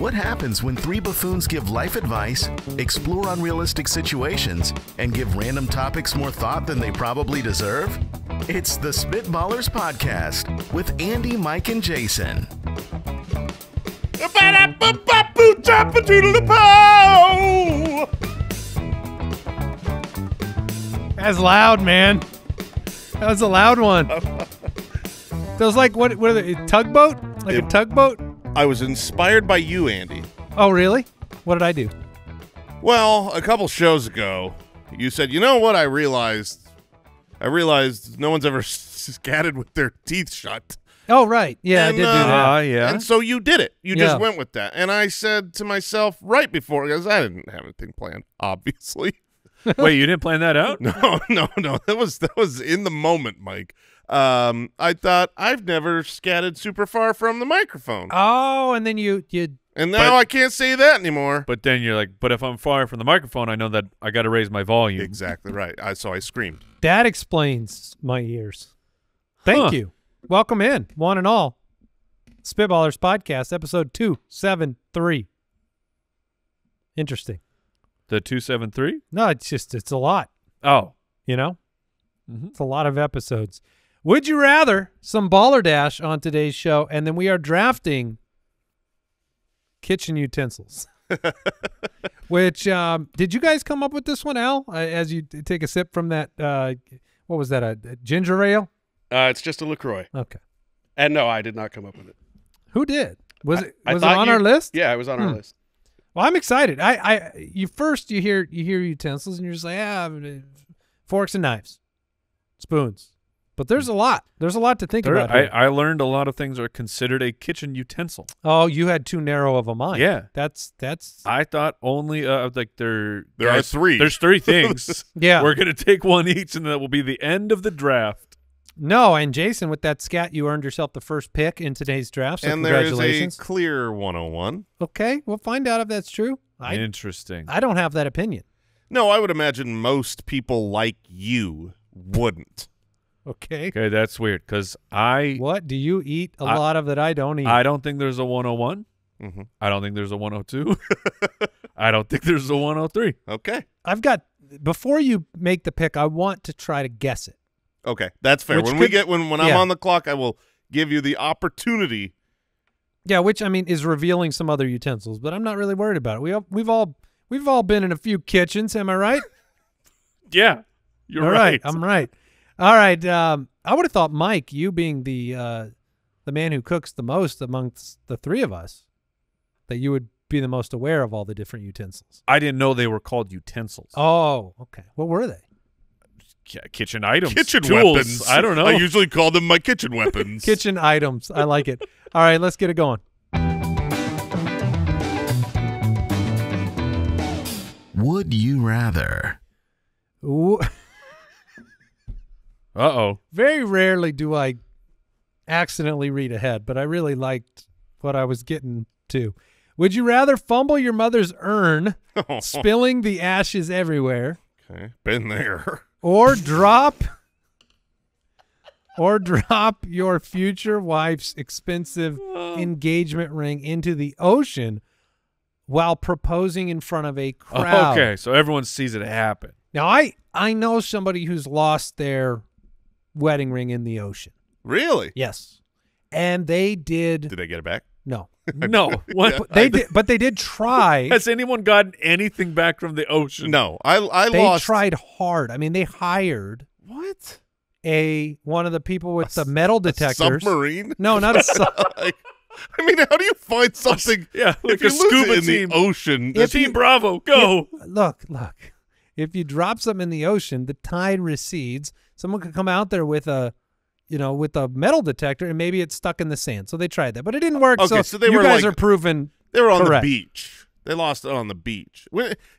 What happens when three buffoons give life advice, explore unrealistic situations, and give random topics more thought than they probably deserve? It's the Spitballers Podcast with Andy, Mike, and Jason. That's loud, man. That was a loud one. That was like what? What are they? Tugboat? Like a tugboat? I was inspired by you, Andy. Oh, really? What did I do? Well, a couple shows ago, you said, "You know what? I realized. I realized no one's ever scatted with their teeth shut." Oh, right. Yeah, And, I did uh, do that. Ah, yeah. And so you did it. You Yeah. just went with that. And I said to myself right before, because I didn't have anything planned, obviously. Wait, you didn't plan that out? No, no, no. That was that was in the moment, Mike. Um, I thought I've never scatted super far from the microphone, Oh, and then you you and now but- I can't say that anymore. But then you're like, but if I'm far from the microphone, I know that I got to raise my volume. Exactly right. I so I screamed. that explains my ears. Thank Huh. you. Welcome in, one and all. Spitballers Podcast, episode two seven three. Interesting. The 273? No, it's just it's a lot. Oh. You know, Mhm. it's a lot of episodes. Would you rather some baller dash on today's show, and then we are drafting kitchen utensils. Which um, did you guys come up with this one, Al? As you take a sip from that, uh, what was that? A, a ginger ale? Uh, it's just a Lacroix, Okay. and no, I did not come up with it. Who did? Was I- it was it on you- our list? Yeah, it was on Hmm. our list. Well, I'm excited. I, I, you first you hear you hear utensils and you're just like, ah, forks and knives, spoons. But there's a lot. There's a lot to think There- about. I, here. I learned a lot of things are considered a kitchen utensil. oh, you had too narrow of a mind. Yeah. That's that's I thought only uh, like there There are three. There's three things. yeah. We're gonna take one each, and that will be the end of the draft. no, and Jason, with that scat, you earned yourself the first pick in today's draft. So and there is a congratulations. clear 101. okay, we'll find out if that's true. I Interesting. I don't have that opinion. No, I would imagine most people like you wouldn't. Okay. okay, that's weird because I What do you eat a I- lot of that I don't eat? I don't think there's a 101. hmm I don't think there's a 102. I don't think there's a 103. Okay. I've got before you make the pick, I want to try to guess it. Okay, that's fair. Which when we get when when I'm on the clock, I will give you the opportunity. Yeah, which I mean is revealing some other utensils, but I'm not really worried about it. We all, we've all we've all been in a few kitchens, am I right? Yeah, you're All right. I'm right. All right. Um, I would have thought Mike, you being the uh, the man who cooks the most amongst the three of us, that you would be the most aware of all the different utensils. I didn't know they were called utensils. Oh, okay. What were they? Ki- kitchen items, kitchen tools. weapons. I don't know. I usually call them my kitchen weapons. Kitchen items. I like it. All right, let's get it going. Would you rather? Ooh, Uh oh. very rarely do I accidentally read ahead, but I really liked what I was getting to. Would you rather fumble your mother's urn, spilling the ashes everywhere, okay, been there. or drop or drop your future wife's expensive engagement ring into the ocean while proposing in front of a crowd? Okay, so everyone sees it happen. Now I I know somebody who's lost their wedding ring in the ocean. Really? Yes. And they did, Did they get it back? no. No, what? But they did but they did try. Has anyone gotten anything back from the ocean? No, I I they lost. tried hard. I mean, they hired what? a one of the people with the metal A detectors. submarine? No, not a sub. like, I mean, how do you find something? Yeah, like if you a lose scuba it in team. the ocean. If Team you- Bravo, go. look, look. If you drop something in the ocean, the tide recedes. Someone could come out there with a, you know, with a metal detector, and maybe it's stuck in the sand. So they tried that, but it didn't work. Okay, so, so they you were guys like- are proven. They were on Correct. the beach. They lost it on the beach.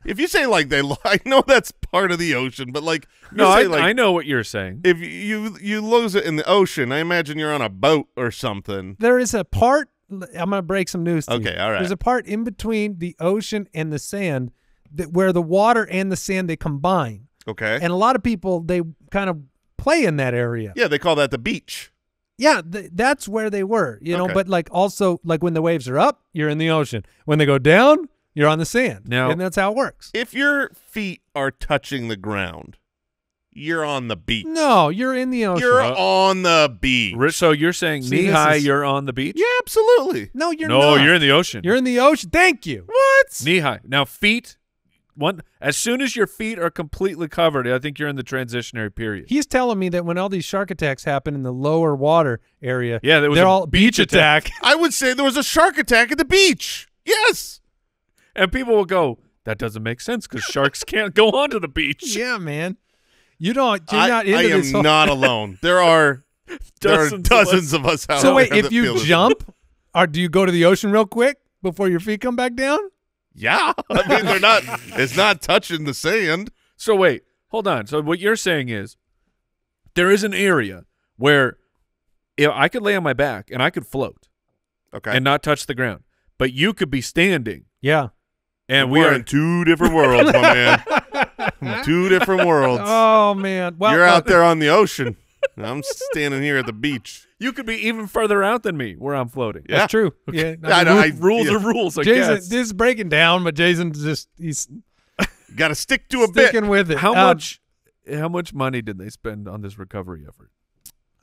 If you say like they, lo- I know that's part of the ocean, but like No, I, like, I know what you're saying. if you you lose it in the ocean, I imagine you're on a boat or something. There is a part. I'm going to break some news. To you. Okay, all right. There's a part in between the ocean and the sand that where the water and the sand they combine, Okay. and a lot of people they kind of play in that area. yeah, they call that the beach. Yeah, th- that's where they were, you know. Okay. But like also like when the waves are up, you're in the ocean. When they go down, you're on the sand. Now- and that's how it works. If your feet are touching the ground, you're on the beach. No, you're in the ocean. You're Uh, on the beach. Ri- So you're saying See, knee high, is- you're on the beach? Yeah, absolutely. no, you're no, not. you're in the ocean. You're in the ocean. Thank you. What? knee high. Now feet, one as soon as your feet are completely covered, I think you're in the transitionary period. He's telling me that when all these shark attacks happen in the lower water area, Yeah, there was they're a all beach beach attack. attack. I would say there was a shark attack at the beach. Yes. and people will go, that doesn't make sense because sharks can't go onto the beach. yeah, man. You don't. You're I, not into I am whole- not alone. There are there are Dozens of dozens of us, out there. So wait, there if you feel this way. jump, or do you go to the ocean real quick before your feet come back down? Yeah, I mean they're not. It's not touching the sand. So wait, hold on. So what you're saying is there is an area where you know, I could lay on my back and I could float Okay, and not touch the ground, but you could be standing Yeah. and we we're are in two different worlds, my man. two different worlds. Oh man. Well, You're well, out there on the ocean. I'm standing here at the beach. you could be even further out than me where I'm floating. Yeah. That's true. Yeah. I I know, mean, I- rules yeah. are rules, I Jason, guess. this is breaking down, but Jason just he's Got to stick to a bit. sticking with it. How Uh, much how much money did they spend on this recovery effort?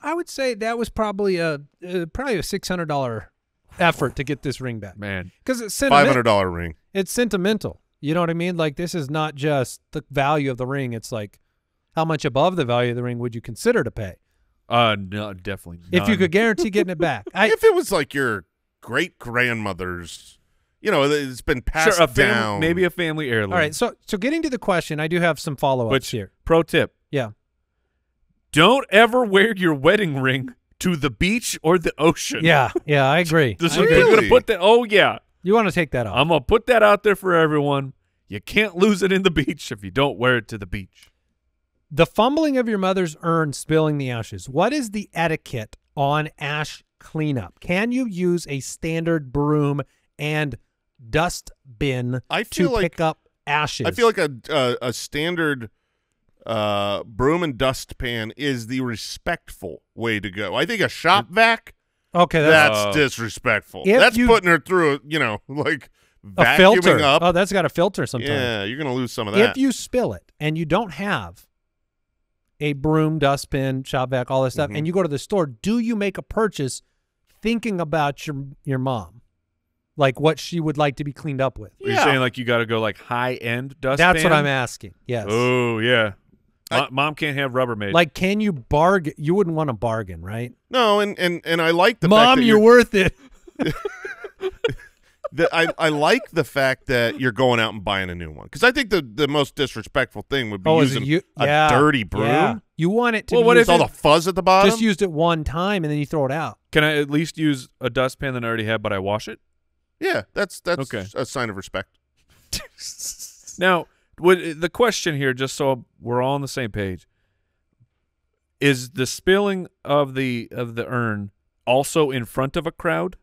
I would say that was probably a uh, probably a six hundred dollar effort to get this ring back Man. because it's Five sentimental. hundred dollar ring. It's sentimental. You know what I mean? Like this is not just the value of the ring. It's like how much above the value of the ring would you consider to pay Uh no, definitely if you could guarantee getting it back? I if it was like your great grandmother's, you know, it's been passed sure, a fam- down. maybe a family heirloom. all right. So so getting to the question, I do have some follow ups Which here. pro tip, Yeah. don't ever wear your wedding ring to the beach or the ocean. Yeah. Yeah. I agree. This I is- agree. they're gonna put that oh yeah. You want to take that off? I'm gonna put that out there for everyone. You can't lose it in the beach if you don't wear it to the beach. The fumbling of your mother's urn spilling the ashes. What is the etiquette on ash cleanup? Can you use a standard broom and dust bin I to feel like pick up ashes? I feel like a a, a standard uh, broom and dustpan is the respectful way to go. I think a shop vac okay, that's that's Uh, disrespectful. if That's you- putting her through, a, you know, like a filter. up. Oh, that's got a filter sometimes. yeah, you're gonna lose some of that. If you spill it and you don't have a broom, dustbin, shop vac, all this stuff, Mhm. and you go to the store, do you make a purchase thinking about your your mom, like what she would like to be cleaned up with? Are you Yeah. saying like you got to go like high end dust? That's what I'm asking. Yes. Oh yeah. I- Mom can't have Rubbermaid. Like, can you bargain? You wouldn't want to bargain, right? no, and and and I like the fact Mom, that you're you're- worth it. the, I, I like the fact that you're going out and buying a new one because I think the, the most disrespectful thing would be Oh, using you? a yeah, dirty broom Yeah. You want it to Well, be what used- if with all the fuzz at the bottom. just used it one time and then you throw it out? Can I at least use a dustpan that I already have, but I wash it? yeah, that's that's Okay. a sign of respect. Now, would, the question here, just so we're all on the same page, is the spilling of the of the urn also in front of a crowd?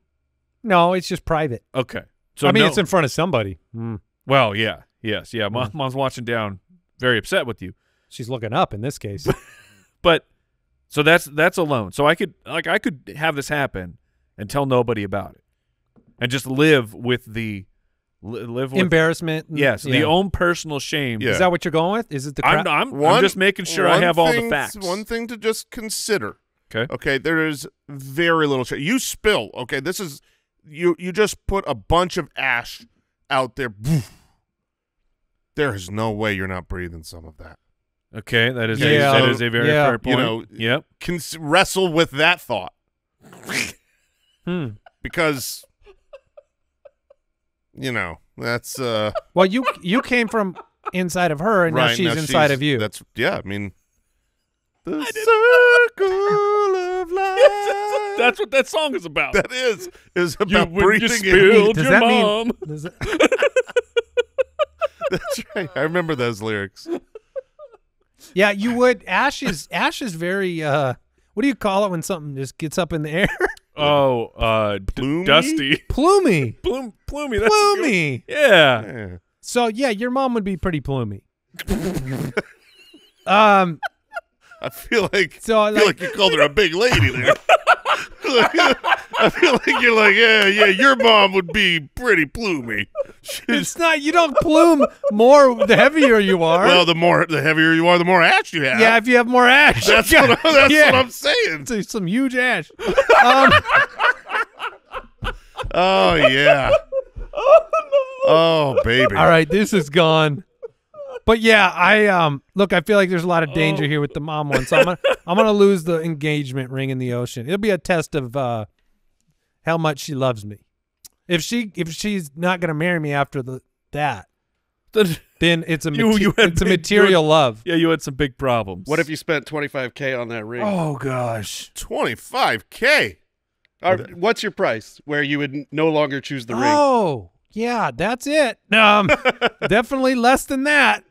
No, it's just private. Okay, so I mean, no- it's in front of somebody. Mm. well, yeah, yes, yeah. Mom, mom's watching down, very upset with you, She's looking up in this case. but so that's that's alone. So I could like I could have this happen and tell nobody about it, and just live with the live with Embarrassment. and- yes, yeah. the own personal shame. Yeah. Is that what you're going with? Is it the I'm. I'm, I'm just making sure I one have all the facts. One thing to just consider. Okay. Okay, there is very little. Ch- you spill. Okay, this is you. You just put a bunch of ash out there. There is no way you're not breathing some of that. Okay, that is Yeah. a, that is a very Yeah. fair You know- yep. Cons- wrestle with that thought Hmm. because you know that's uh Well, you you came from inside of her, and now right she's inside of you. That's yeah. I mean, the circle of life. That's what that song is about. that is is you, about when you breathing in. spilled Does your that mean- mom. Does it- That's right. I remember those lyrics. yeah, you would. Ash is Ash is very. uh What do you call it when something just gets up in the air? Oh, uh, d- Plumy? Dusty. plumy, Plume, plumey. That's a good- plumy. Yeah. Yeah. So yeah, your mom would be pretty plumy. um. I feel like So I feel like, you called her a big lady there. I feel like you're like, yeah, yeah. Your mom would be pretty plumey. It's not. You don't plume more the heavier you are. Well, the more, the heavier you are, the more ash you have. yeah, if you have more ash. that's what. I, that's yeah. what I'm saying. It's some huge ash. Um, Oh yeah. Oh baby. all right, this is gone. But yeah, I um look. I feel like there's a lot of danger here with the mom one, so I'm gonna I'm gonna lose the engagement ring in the ocean. It'll be a test of uh how much she loves me. If she if she's not gonna marry me after the that, then it's a You- mate- you had it's a big- you material love. yeah, you had some big problems. What if you spent 25k on that ring? Oh gosh. Twenty five k. Or what's your price where you would no longer choose the ring? Oh, yeah, that's it. Um, definitely less than that.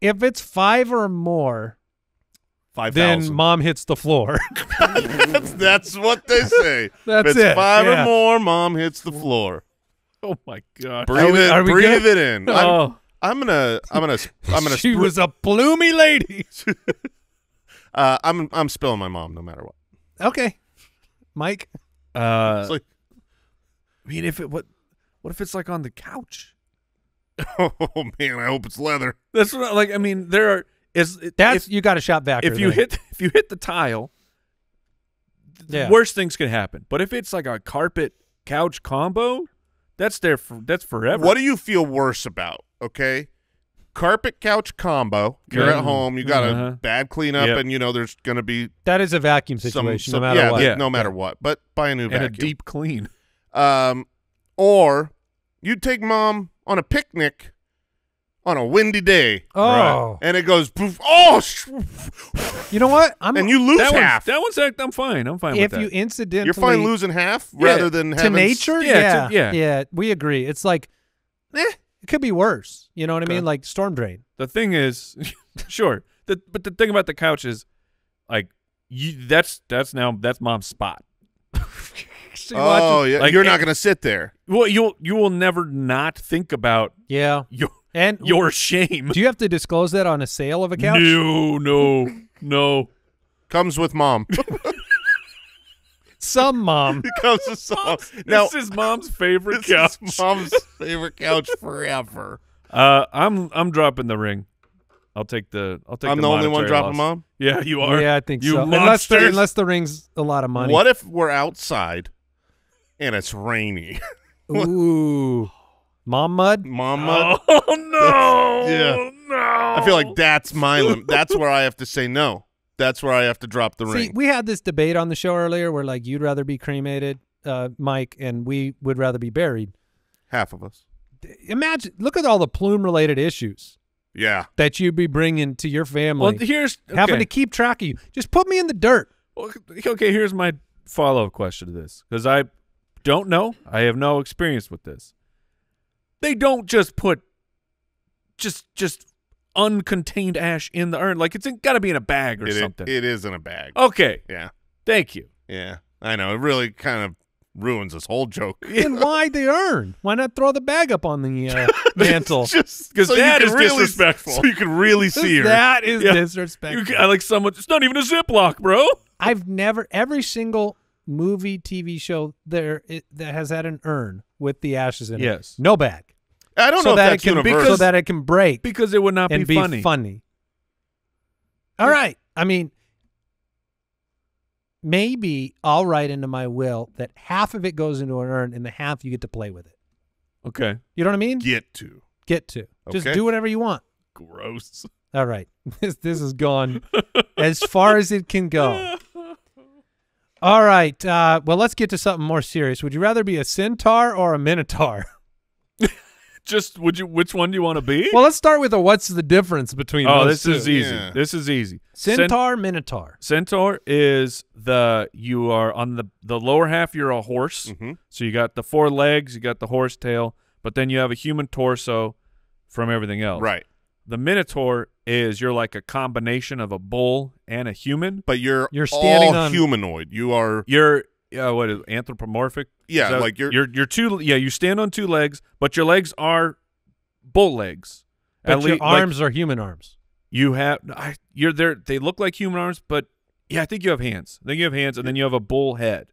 If it's five or more, Five then thousand. mom hits the floor. that's, that's what they say. That's if it's it, Five yeah. or more, mom hits the floor. Oh my god. Breathe we- it. are we breathe good? it in. I'm, Oh, I'm gonna. I'm gonna. I'm gonna. she spr- was a bloomy lady. Uh, I'm. I'm spilling my mom no matter what. Okay, Mike. uh, It's like, I mean, if it what, what if it's like on the couch? oh man, I hope it's leather. That's what, like. I mean, there are is That's if, you got a shop vac. if you hit if you hit the tile, the Yeah. worst things can happen. But if it's like a carpet couch combo, that's there for that's forever. What do you feel worse about? Okay, carpet couch combo. You're Okay. at home. You got a Uh-huh. bad cleanup, Yep. and you know there's gonna be that is a vacuum some. situation, some no matter yeah, what. Yeah. no matter what. But buy a new and vacuum. a deep clean? Um, or you take mom on a picnic on a windy day, Oh, and it goes poof. Oh, you know what? I'm. and you lose That one's, half. that one's act- I'm fine. I'm fine if with you incidentally You're fine losing half Yeah, rather than to having s- nature, yeah, yeah, to- yeah. yeah, We agree. It's like, eh, it could be worse. You know what I mean? Like storm drain. the thing is, sure. The, but the thing about the couch is, like, you, that's that's now that's mom's spot. She watches- Oh yeah, like, you're it- not gonna sit there. Well, you'll you will never not think about Yeah, your and your shame. Do you have to disclose that on a sale of a couch? No, no, no. Comes with mom. Some mom. Comes with mom. Now this is mom's favorite this couch. is mom's favorite couch forever. Uh, I'm I'm dropping the ring. I'll take the I'll take. I'm the, the only one dropping loss. mom. Yeah, you are. Yeah, I think you so. Unless the, unless the ring's a lot of money. What if we're outside and it's rainy? Ooh, mom mud. Mom mud. Oh no! Yeah. no! I feel like that's my limit. That's where I have to say no. That's where I have to drop the See, ring. we had this debate on the show earlier where like you'd rather be cremated, uh, Mike, and we would rather be buried. Half of us. Imagine, look at all the plume related issues Yeah. that you'd be bringing to your family. well, family, here's having to keep track of you. Just put me in the dirt. Okay, here's my follow up question to this because I don't know. I have no experience with this. They don't just put just just uncontained ash in the urn like it's got to be in a bag or It, something. it is in a bag. okay, Yeah. thank you. Yeah. I know. It really kind of ruins this whole joke. Then why the urn? Why not throw the bag up on the uh, mantle? Just 'Cause so that can is really, disrespectful. So you can really see her. that is Yeah. disrespectful. You, ca- I like someone. It's not even a Ziploc, bro. I've never every single movie, TV show there it, that has had an urn with the ashes in it. Yes. no bag, I don't so know that if that's it can universal. so that it can break Because it would not and be, be funny. funny. All right, I mean, maybe I'll write into my will that half of it goes into an urn and the half you get to play with it. Okay. You know what I mean? Get to. Get to just do whatever you want. Gross. All right, this this has gone as far as it can go. All right. Uh, well, let's get to something more serious. Would you rather be a centaur or a minotaur? Just would you? Which one do you want to be? Well, let's start with a what's the difference between oh, those this is easy. Yeah. This is easy. Cent- centaur, minotaur. Centaur is the you are on the the lower half. You're a horse, Mm-hmm. so you got the four legs, you got the horse tail, but then you have a human torso from everything else. Right. The Minotaur is you're like a combination of a bull and a human. But you're You're standing all on- humanoid. You are You're yeah, what is it, anthropomorphic? Yeah, Is that- like you're- you're you're two. Yeah, you stand on two legs, but your legs are bull legs. But At your lea- like, arms are human arms. you have I, you're there. They look like human arms, but Yeah, I think you have hands. Then you have hands, and then you have a bull head.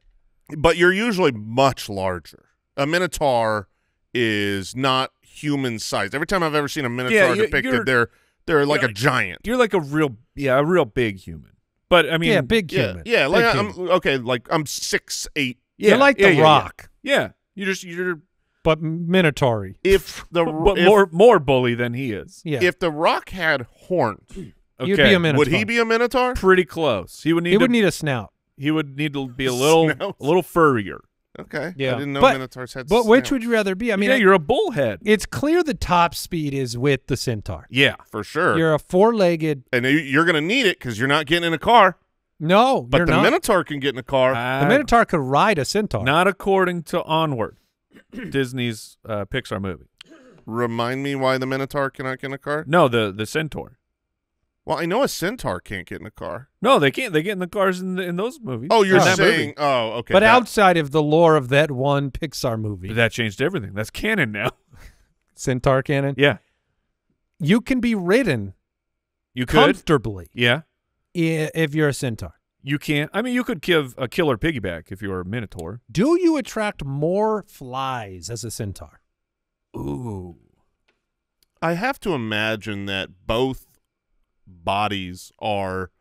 but you're usually much larger. A minotaur is not human sized. Every time I've ever seen a minotaur you- depicted, they're they're like you're a giant. You're like a real, yeah, a real big human. But I mean, yeah, big Yeah, human. yeah. Like Big I'm human. okay. Like I'm six eight. yeah, You're like yeah, the yeah, yeah. Rock, Yeah, you just you're but Minotaur. If the but if, more more bully than he is. Yeah, if the rock had horns, Okay, you'd be a Minotaur. would he be a minotaur? pretty close. He would need He to, would need a snout. he would need to be a little Snout. a little furrier. Okay. Yeah. I didn't know But- minotaurs had. But which would you rather be? I mean, yeah, you're a bullhead. it's clear the top speed is with the centaur. Yeah, for sure? You're a four-legged. and you- you're going to need it because you're not getting in a car. No, But you're the not. minotaur can get in a car. the Uh, Minotaur could ride a centaur. Not according to Onward, Disney's uh, Pixar movie. Remind me why the minotaur cannot get in a car. No, the the centaur. Well, I know a centaur can't get in a car. No, they can't. They get in the cars in the, in those movies. Oh, you're In that saying? Oh, okay. but that- outside of the lore of that one Pixar movie, that changed everything. That's canon now. centaur canon. Yeah, you can be ridden you could. comfortably Yeah, if you're a centaur. you can't. I mean, you could give a killer piggyback if you were a minotaur. Do you attract more flies as a centaur? Ooh. I have to imagine that both bodies are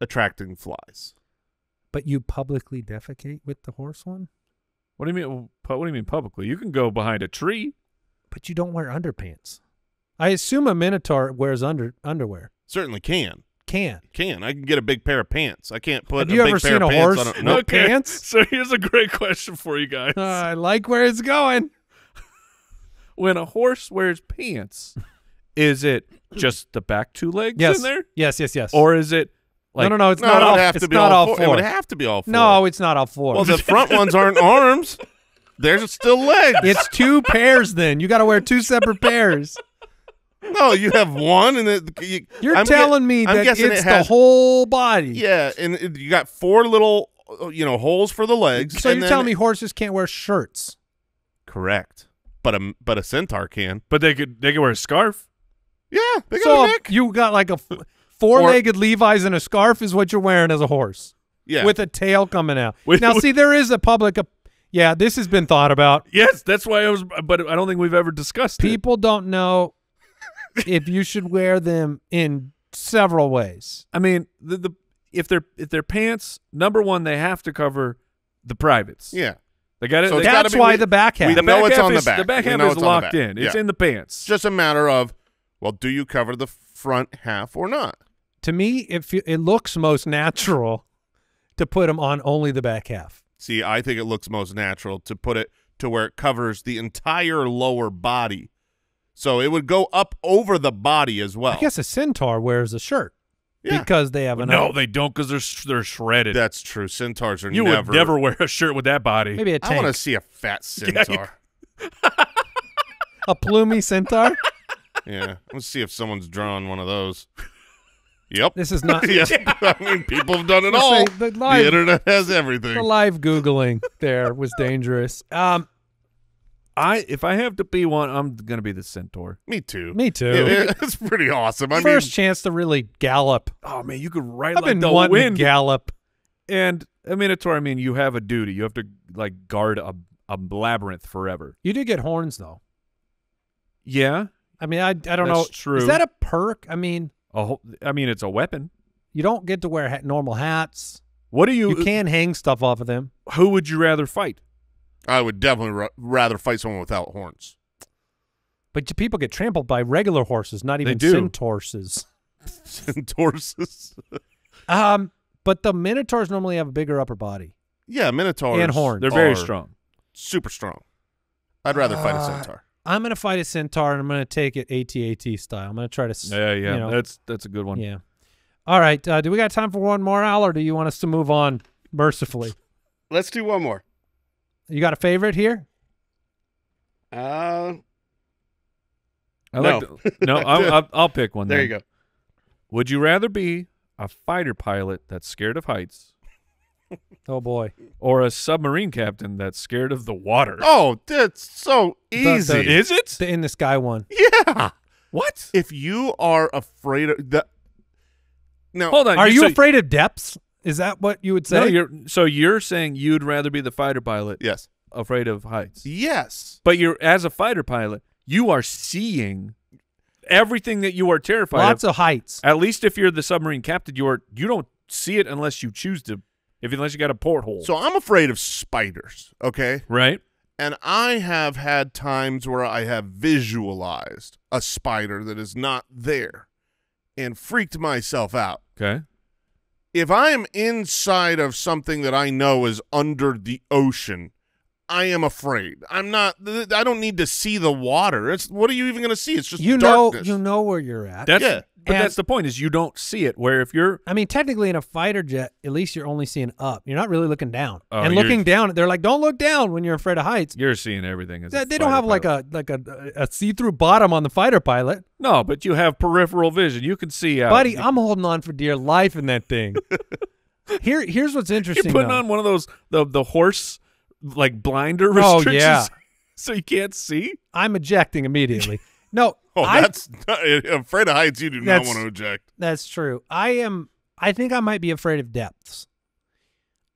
attracting flies. But you publicly defecate with the horse one? What do you mean? What do you mean publicly? You can go behind a tree. But you don't wear underpants. I assume a minotaur wears under underwear. Certainly can. Can. Can I can get a big pair of pants? I can't put Have a you big ever pair seen of a pants horse on a, no nope. pants? So here's a great question for you guys. Uh, I like where it's going. when a horse wears pants, is it just the back two legs Yes. in there, Yes, yes, yes. or is it like no, no, no. It's no, not it all. have it's to be not all all four. four. It would have to be all four. No, it's not all four. well, the front ones aren't arms. There's still legs. it's two pairs. Then you got to wear two separate pairs. no, you have one, and it, you, You're I'm telling gue- me I'm that it's it has, the whole body. Yeah, and it, you got four little, you know, holes for the legs. So and you're then- telling me horses can't wear shirts? correct? But a but a centaur can. But they could they could wear a scarf. Yeah, they got So a neck. you got like a four-legged Levi's and a scarf is what you're wearing as a horse Yeah, with a tail coming out. With- now, see, there is a public. op- yeah, this has been thought about. Yes, that's why I was. But I don't think we've ever discussed it. People don't know if you should wear them in several ways. I mean, the, the if they're if they're pants, number one, they have to cover the privates. yeah. they got it. So they it's got gotta That's be- why we- the back half. we the know back it's half on the is, back. The back We half is it's on the locked in. It's Yeah. in the pants. It's just a matter of, well, do you cover the front half or not? to me, it it looks most natural to put them on only the back half. See, I think it looks most natural to put it to where it covers the entire lower body. So it would go up over the body as well. I guess a centaur wears a shirt Yeah. because they have an no, they don't because they're sh- they're shredded. That's true. Centaurs are you never. would never wear a shirt with that body. maybe a I want to see a fat Yeah, centaur. a plumy centaur. Yeah, let's see if someone's drawn one of those. Yep. This is not yeah, I mean, people have done it Let's all. say the The internet has everything. the live googling. There was dangerous. Um, I if I have to be one, I'm gonna be the centaur. Me too. me too. Yeah, it's pretty awesome. I First mean, chance to really gallop. Oh man, you could ride I've like been the wanting wind. to gallop. and a minotaur. I mean, you have a duty. You have to like guard a a labyrinth forever. You do get horns though. Yeah, I mean, I I don't That's know. true. Is that a perk? I mean, a whole, I mean, it's a weapon. you don't get to wear ha- normal hats. What do you? You can hang stuff off of them. Who would you rather fight? I would definitely ra- rather fight someone without horns. But you- people get trampled by regular horses, not even centaurs. Centaurs. Um, but the minotaurs normally have a bigger upper body. yeah, minotaurs And horns. They're very strong. Super strong. I'd rather fight a Uh, centaur. I'm gonna fight a centaur, and I'm gonna take it ATAT style. I'm gonna try to. Yeah, yeah. you know, that's that's a good one. yeah. All right. Uh, do we got time for one more, Al, or do you want us to move on mercifully? Let's do one more. You got a favorite here? Uh, I No. like to- no, I'll, I'll, I'll pick one. there then. you go. Would you rather be a fighter pilot that's scared of heights, Oh boy. or a submarine captain that's scared of the water? Oh, that's so the- easy. Is it? The in the sky one. yeah. What? If you are afraid of the Now, Hold on. Are you so, afraid of depths? Is that what you would say? No, you're so you're saying you'd rather be the fighter pilot yes, afraid of heights. yes. But you're as a fighter pilot, you are seeing everything that you are terrified Lots of. of heights. At least if you're the submarine captain, you are you don't see it unless you choose to. If unless you got a porthole. So I'm afraid of spiders. Okay, right. and I have had times where I have visualized a spider that is not there, and freaked myself out. Okay. if I am inside of something that I know is under the ocean, I am afraid. I'm not. th- I don't need to see the water. It's what are you even going to see? It's just You know, darkness. you know where you're at. That's Yeah. but And- that's the point is you don't see it. Where if you're I mean, technically, in a fighter jet, at least you're only seeing up. You're not really looking down. Oh, and looking down, they're like, "Don't look down when you're afraid of heights." you're seeing everything. As a They, they don't fighter have like a like a, a see-through bottom on the fighter pilot, no, but you have peripheral vision. You can see out. buddy. I'm holding on for dear life in that thing. Here, here's what's You're interesting. putting though. on one of those the the horse like blinder Oh, restrictions, yeah. so you can't see. I'm ejecting immediately. No, Oh, that's. I, that's eh, afraid of heights. You do not want to eject. That's true. I am. I think I might be afraid of depths.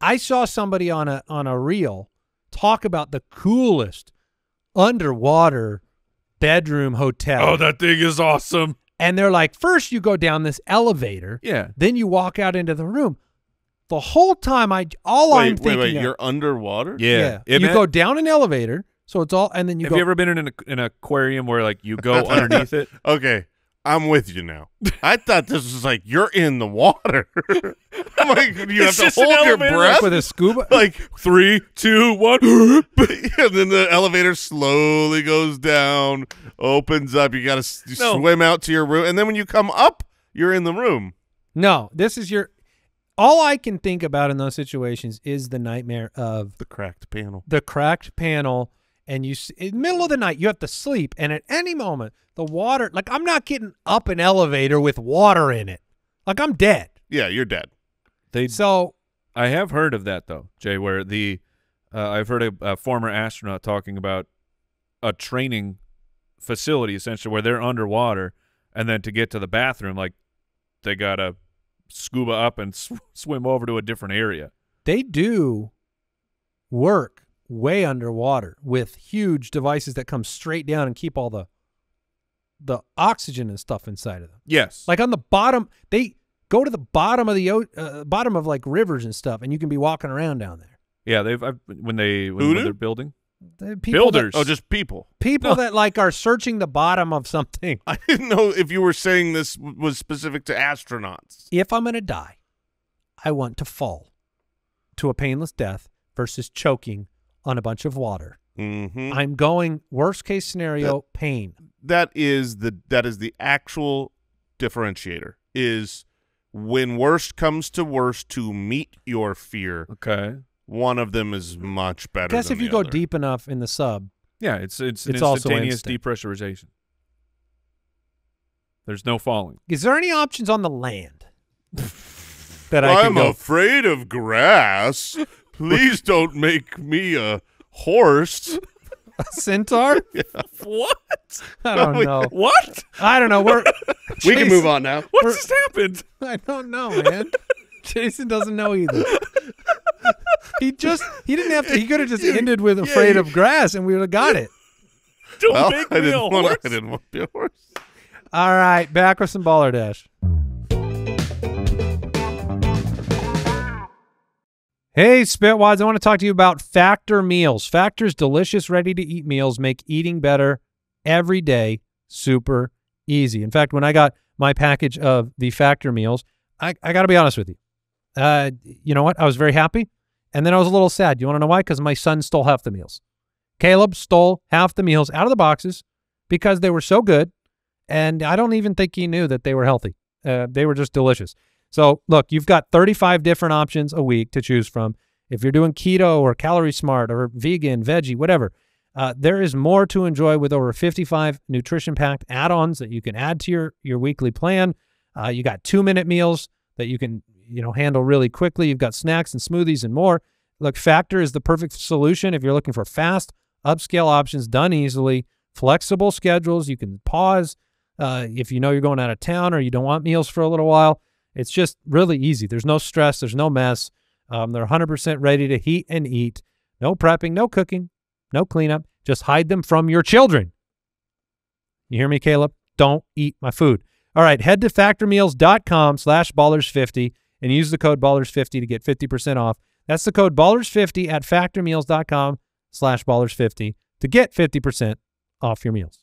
I saw somebody on a on a reel talk about the coolest underwater bedroom hotel. Oh, that thing is awesome. and they're like, first you go down this elevator, Yeah. then you walk out into the room. The whole time, I all I'm Wait, wait, thinking, wait. of- You're underwater. Yeah. It you ma- go down an elevator, so it's all, and then you have go. you ever been in an, an aquarium where like you go underneath it? Okay, I'm with you now. I thought this was like you're in the water. I'm like, you It's have to hold your elevator breath. with a scuba. like Three, two, one. and then the elevator slowly goes down, opens up. You got to No. swim out to your room, and then when you come up, you're in the room. no, this is your. All I can think about in those situations is the nightmare of The cracked panel. the cracked panel and you s- in the middle of the night you have to sleep and at any moment the water like i'm not getting up an elevator with water in it like i'm dead Yeah, you're dead. They so I have heard of that though, Jay. Where the uh, I've heard a, a former astronaut talking about a training facility essentially where they're underwater, and then to get to the bathroom, like they gotta scuba up and sw- swim over to a different area. they do work way underwater with huge devices that come straight down and keep all the the oxygen and stuff inside of them Yes, like on the bottom they go to the bottom of the uh, bottom of like rivers and stuff and you can be walking around down there yeah. They've I've, when they when, Who when do? they're building. The people that- Builders. Oh, just people. people No. that like are searching the bottom of something I didn't know if you were saying this was specific to astronauts. if I'm going to die, I want to fall to a painless death versus choking on a bunch of water. Mm-hmm. I'm going worst case scenario pain. that is the that is the actual differentiator. Is when worst comes to worst to meet your fear, Okay. One of them is much better. Guess than if you the go other. deep enough in the sub, Yeah, it's it's, It's also instantaneous instant. depressurization. There's no falling. is there any options on the land that I can I'm go? afraid of grass. Please don't make me a horse. a centaur? What? I don't know. What? I don't know. We're We can move on now. What just happened? I don't know, man. Jason doesn't know either. he just he didn't have to. He could have just ended with afraid of grass, and we would have got it. Don't Well, make I me a didn't want. horse. I didn't want to be a horse. All right, back with some baller dash. Hey, Spitwads, I want to talk to you about Factor Meals. Factor's delicious, ready to eat meals make eating better every day super easy. In fact, when I got my package of the Factor meals, I, I got to be honest with you. Uh, you know what? I was very happy. And then I was a little sad. You want to know why? Because my son stole half the meals. Caleb stole half the meals out of the boxes because they were so good. And I don't even think he knew that they were healthy. Uh, they were just delicious. So look, you've got 35 different options a week to choose from. If you're doing keto or calorie smart or vegan, veggie, whatever, uh, there is more to enjoy with over 55 nutrition packed add-ons that you can add to your your weekly plan. Uh, you got two minute meals that you can you know handle really quickly. You've got snacks and smoothies and more. Look, Factor is the perfect solution if you're looking for fast, upscale options done easily, flexible schedules. You can pause uh, if you know you're going out of town or you don't want meals for a little while. It's just really easy. There's no stress. There's no mess. Um, they're 100% ready to heat and eat. No prepping, no cooking, no cleanup. Just hide them from your children. You hear me, Caleb? Don't eat my food. All right, head to factormeals.com slash ballers50 and use the code ballers50 to get 50% off. That's the code ballers50 at factormeals.com slash ballers50 to get 50% off your meals.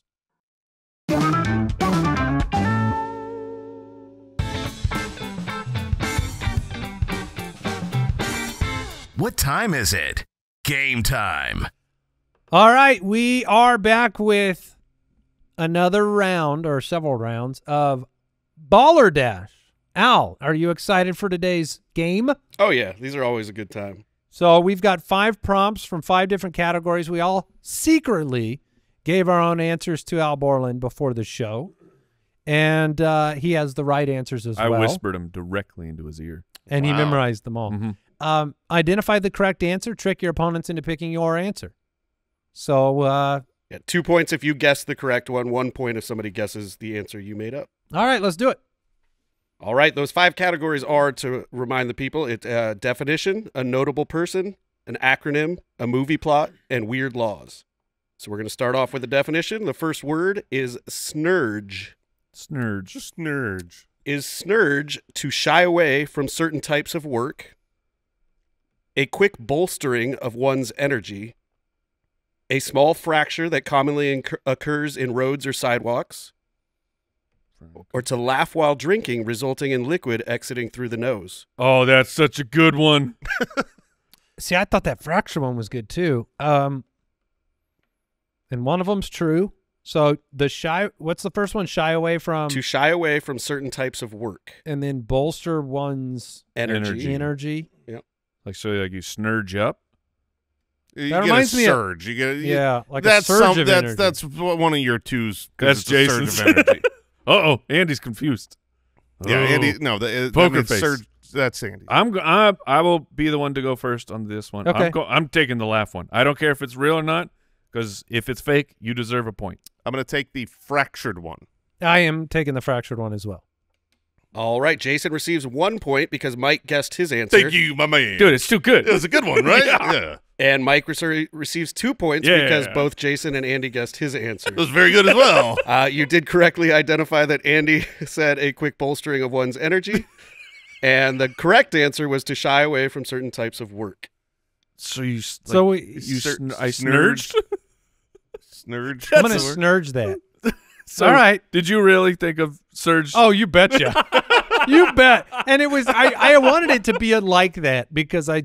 What time is it? Game time. All right, we are back with another round or several rounds of Baller Dash. Al, are you excited for today's game? Oh yeah, these are always a good time. So we've got five prompts from five different categories. We all secretly gave our own answers to Al Borland before the show, and uh, he has the right answers as I well. I whispered them directly into his ear. and he memorized them all. Mhm. Um, identify the correct answer. Trick your opponents into picking your answer. So, uh, Yeah, two points if you guess the correct one. One point if somebody guesses the answer you made up. all right, let's do it. All right, those five categories are to remind the people: it's uh, definition, a notable person, an acronym, a movie plot, and weird laws. So we're going to start off with the definition. The first word is snurge. Snurge. Just nerd. Is snurge to shy away from certain types of work, a quick bolstering of one's energy, a small fracture that commonly incur- occurs in roads or sidewalks, or to laugh while drinking, resulting in liquid exiting through the nose. Oh, that's such a good one. See, I thought that fracture one was good too. Um, and one of them's true. So the shy, what's the first one? Shy away from, to shy away from certain types of work, and then bolster one's energy. Energy. energy. Like so, like you snurge up. You That get reminds a me of- surge. you get Yeah, like that's a surge some, of that's energy. that's what one of your twos. That's it's a surge of energy. Uh oh, Andy's confused. yeah, Oh. Andy. No, the, that Poker means face. surge. That's Andy. I'm go- I, I will be the one to go first on this one. Okay. I'm, go- I'm taking the laugh one. I don't care if it's real or not, because if it's fake, you deserve a point. I'm going to take the fractured one. I am taking the fractured one as well. All right, Jason receives one point because Mike guessed his answer. Thank you, my man. Dude, it's too good. it was a good one, right? Yeah. yeah. And Mike rece- receives two points Yeah. because both Jason and Andy guessed his answer. It was very good as well. Uh, you did correctly identify that Andy said a quick bolstering of one's energy. and the correct answer was to shy away from certain types of work. So you s- So like, you sn- I snurged. snurged. Snurge. I'm going to That's snurge that. So All right. Did you really think of surge? Oh, you betcha. you bet. And it was I, I wanted it to be a like that because I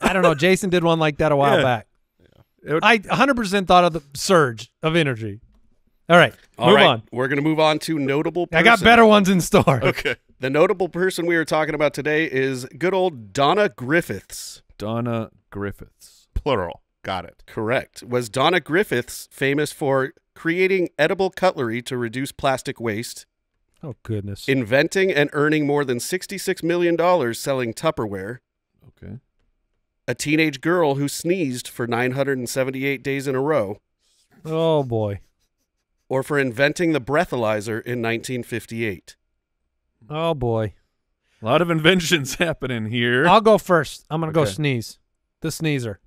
I don't know, Jason did one like that a while Yeah. back. It would- I 100% thought of the surge of energy. All right. All move right, on. We're going to move on to notable person. I got better ones in store. Okay. The notable person we are talking about today is good old Donna Griffiths. Donna Griffiths. Plural. Got it. Correct. Was Donna Griffiths famous for creating edible cutlery to reduce plastic waste, Oh goodness. inventing and earning more than $66 million selling Tupperware, Okay. a teenage girl who sneezed for 978 days in a row, oh boy. or for inventing the breathalyzer in 1958? Oh boy. A lot of inventions happening here. I'll go first. I'm going to go sneeze. The sneezer.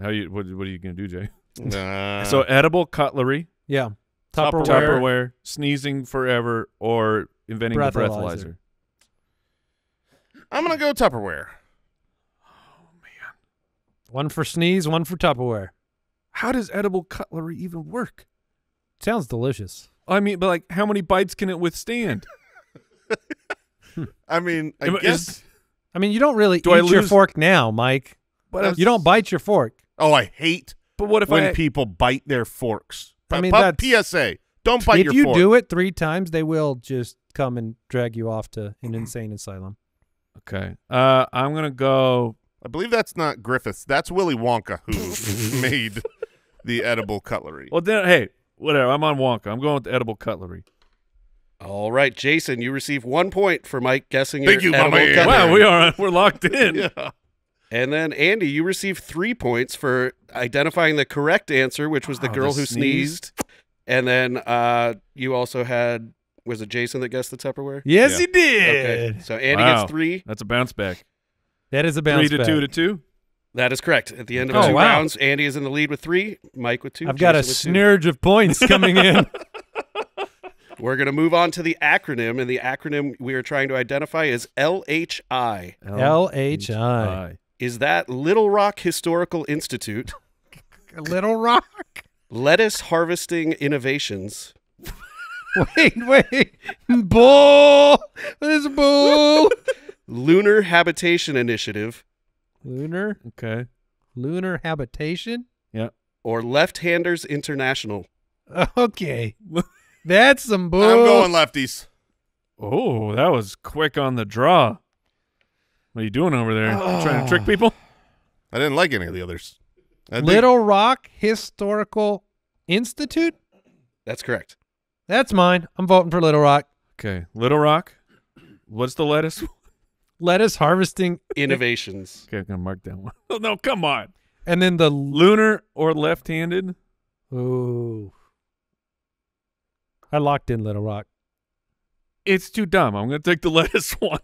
How you? What, what are you gonna do, Jay? Uh, so edible cutlery, Yeah. Tupperware. Tupperware. Tupperware, sneezing forever, or inventing the Breathalyzer. breathalyzer. I'm going to go Tupperware. Oh man. One for sneeze, one for Tupperware. How does edible cutlery even work? Sounds delicious. I mean, but like, how many bites can it withstand? I mean, I Am- is- guess. I mean, you don't really Do I eat your fork now, Mike. But You don't bite your fork. Oh, I hate But what if when I? people bite their forks. I P- mean, pu- that's- PSA. Don't bite your. if you fork. do it three times, they will just come and drag you off to an insane asylum. okay. Uh, I'm gonna go. I believe that's not Griffiths. That's Willy Wonka who made the edible cutlery. Well, then, hey, whatever. I'm on Wonka. I'm going with edible cutlery. All right, Jason, you receive one point for Mike guessing Thank your you, edible man. cutlery. Wow, we are we're locked in. yeah. And then Andy, you received three points for identifying the correct answer, which was the Wow, girl the who sneeze. sneezed, And then uh, you also had was it Jason that guessed the Tupperware? Yes, Yeah. he did. Okay. So Andy Wow. gets three. That's a bounce back. That is a bounce Three to back. two to two. That is correct. At the end of Oh, two wow. rounds, Andy is in the lead with three. Mike with two. I've got a Jason with two. snurge of points coming in. We're going to move on to the acronym, and the acronym we are trying to identify is LHI. LHI. Is that Little Rock Historical Institute, Little Rock. Lettuce Harvesting Innovations, Wait, wait. Bull. This bull. Lunar Habitation Initiative, Lunar. Okay. Lunar habitation. Yeah. Or Left Handers International? Okay. That's some bull. I'm going lefties. Oh, that was quick on the draw. What are you doing over there? Trying to trick people? I didn't like any of the others. I think- Little Rock Historical Institute. That's correct. That's mine. I'm voting for Little Rock. Okay. Little Rock. What's the lettuce? Lettuce harvesting, Innovations. Okay, I'm gonna mark that one. Oh, no, come on. and then the Lunar or left-handed? ooh. I locked in Little Rock. It's too dumb. I'm gonna take the lettuce one.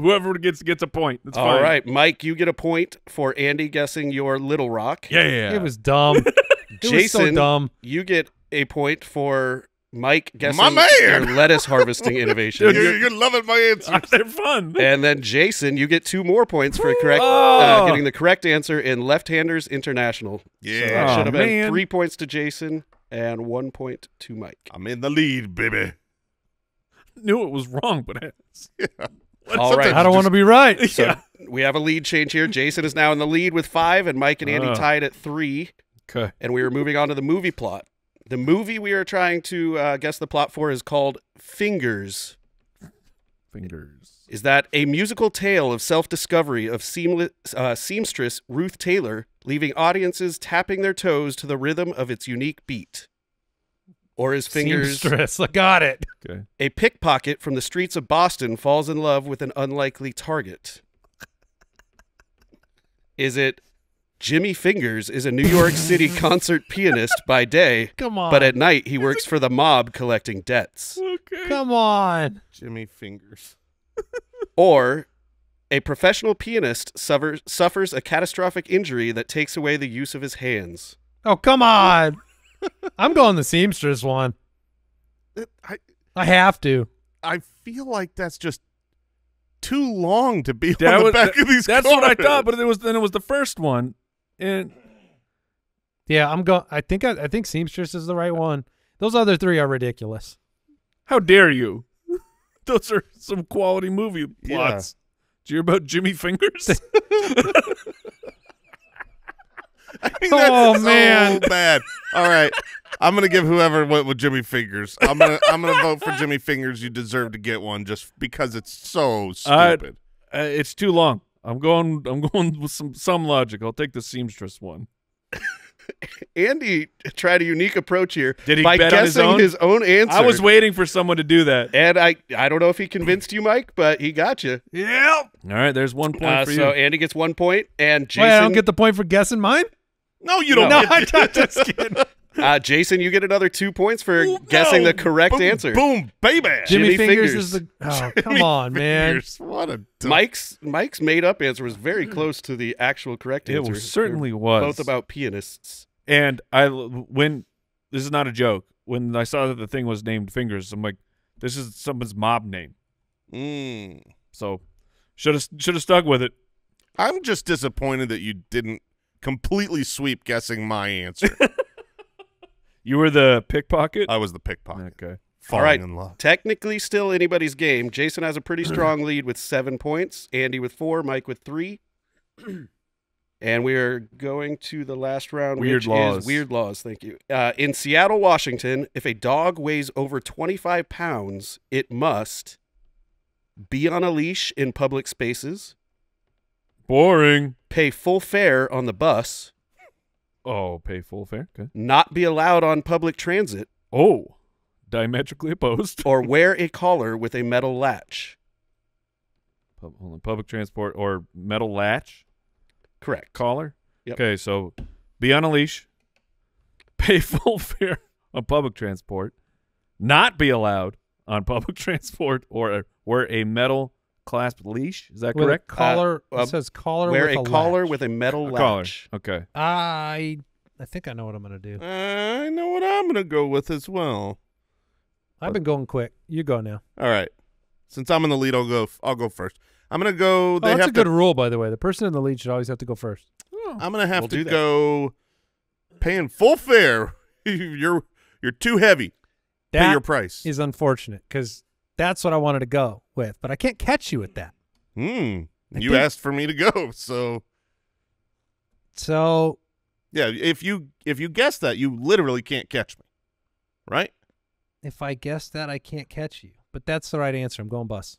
Whoever gets gets a point. That's All fine. right, Mike, you get a point for Andy guessing your Little Rock. Yeah, yeah. It was dumb. it was so Jason, dumb. You get a point for Mike guessing My man! your lettuce harvesting innovations. You're, you're loving my answer. They're fun. and then Jason, you get two more points for correct Oh. uh, getting the correct answer in Left Handers International. So Yeah. that Oh, should have been three points to Jason and one point to Mike. I'm in the lead, baby. Knew it was wrong, but it's, All right. I don't want to be right. So we have a lead change here. Jason is now in the lead with five, and Mike and Andy Oh. tied at three. okay. And we are moving on to the movie plot. The movie we are trying to uh, guess the plot for is called Fingers. Fingers. Is that a musical tale of self-discovery of seamless, uh, seamstress Ruth Taylor, leaving audiences tapping their toes to the rhythm of its unique beat? Or his Fingers Seamstress. I got it. Okay. a pickpocket from the streets of Boston falls in love with an unlikely target? Is it Jimmy Fingers is a New York City concert pianist by day, Come on. but at night he works for the mob collecting debts? Okay. Come on. Jimmy Fingers. Or a professional pianist suffers, suffers a catastrophic injury that takes away the use of his hands. Oh, come on. I'm going the seamstress one. I I have to. I feel like that's just too long to be That on the was- back of these. That's what I thought, but it was then it was the first one, and Yeah, I'm going. I think I, I think seamstress is the right one. Those other three are ridiculous. how dare you? Those are some quality movie Yeah. plots. Did you hear about Jimmy Fingers? I mean, Oh, that's man. bad. All right, I'm gonna give whoever went with Jimmy Fingers. I'm gonna I'm gonna vote for Jimmy Fingers. You deserve to get one just because it's so stupid. uh, it's too long. I'm going. I'm going with some some logic. I'll take the seamstress one. Andy tried a unique approach here Did he by on his guessing own? his own answer. I was waiting for someone to do that. and I I don't know if he convinced you, Mike, but he got you. Yeah. All right, there's one point Uh, so you. Andy gets one point, and Wait, I Jason don't get the point for guessing mine. No, you don't. No, get I, am just kidding. uh, Jason, you get another two points for Ooh, guessing no. the correct boom, answer. Boom, baby. Jimmy, Jimmy Fingers, Fingers. is the. Oh, come Jimmy on, man. What a dumb- Mike's Mike's made up answer was very close to the actual correct It answer. was, certainly They're was. both about pianists. And I when this is not a joke. When I saw that the thing was named Fingers, I'm like, this is someone's mob name. Mm. So should have should have stuck with it. I'm just disappointed that you didn't completely sweep guessing my answer. You were the pickpocket. I was the pickpocket. okay. Falling All right. in love. Technically, still anybody's game. Jason has a pretty strong lead with seven points. Andy with four. Mike with three. And we are going to the last round, Weird which laws. is weird laws. Thank you. Uh, in Seattle, Washington, if a dog weighs over 25 pounds, it must be on a leash in public spaces, Boring. pay full fare on the bus, Oh, pay full fare. Okay. not be allowed on public transit, Oh, diametrically opposed. or wear a collar with a metal latch. Pub- public transport or metal latch Correct. collar. Yep. Okay, so be on a leash, pay full fare on public transport, not be allowed on public transport, or wear a metal clasped leash. Is that With a correct? collar. Uh, it says collar Wear with a a collar latch. with a metal A collar. latch. Okay. I I think I know what I'm gonna do. I know what I'm gonna go with as well. I've been going quick. You go now. All right. Since I'm in the lead, I'll go. I'll go first. I'm gonna go. Oh, that's have a good to. rule, by the way. The person in the lead should always have to go first. I'm gonna have We'll to go. Paying full fare. you're you're too heavy. Pay your price. is unfortunate because that's what I wanted to go with, but I can't catch you with that. Hmm. You asked for me to go, so So yeah. If you if you guess that, you literally can't catch me, right? if I guess that, I can't catch you. But that's the right answer. I'm going bus.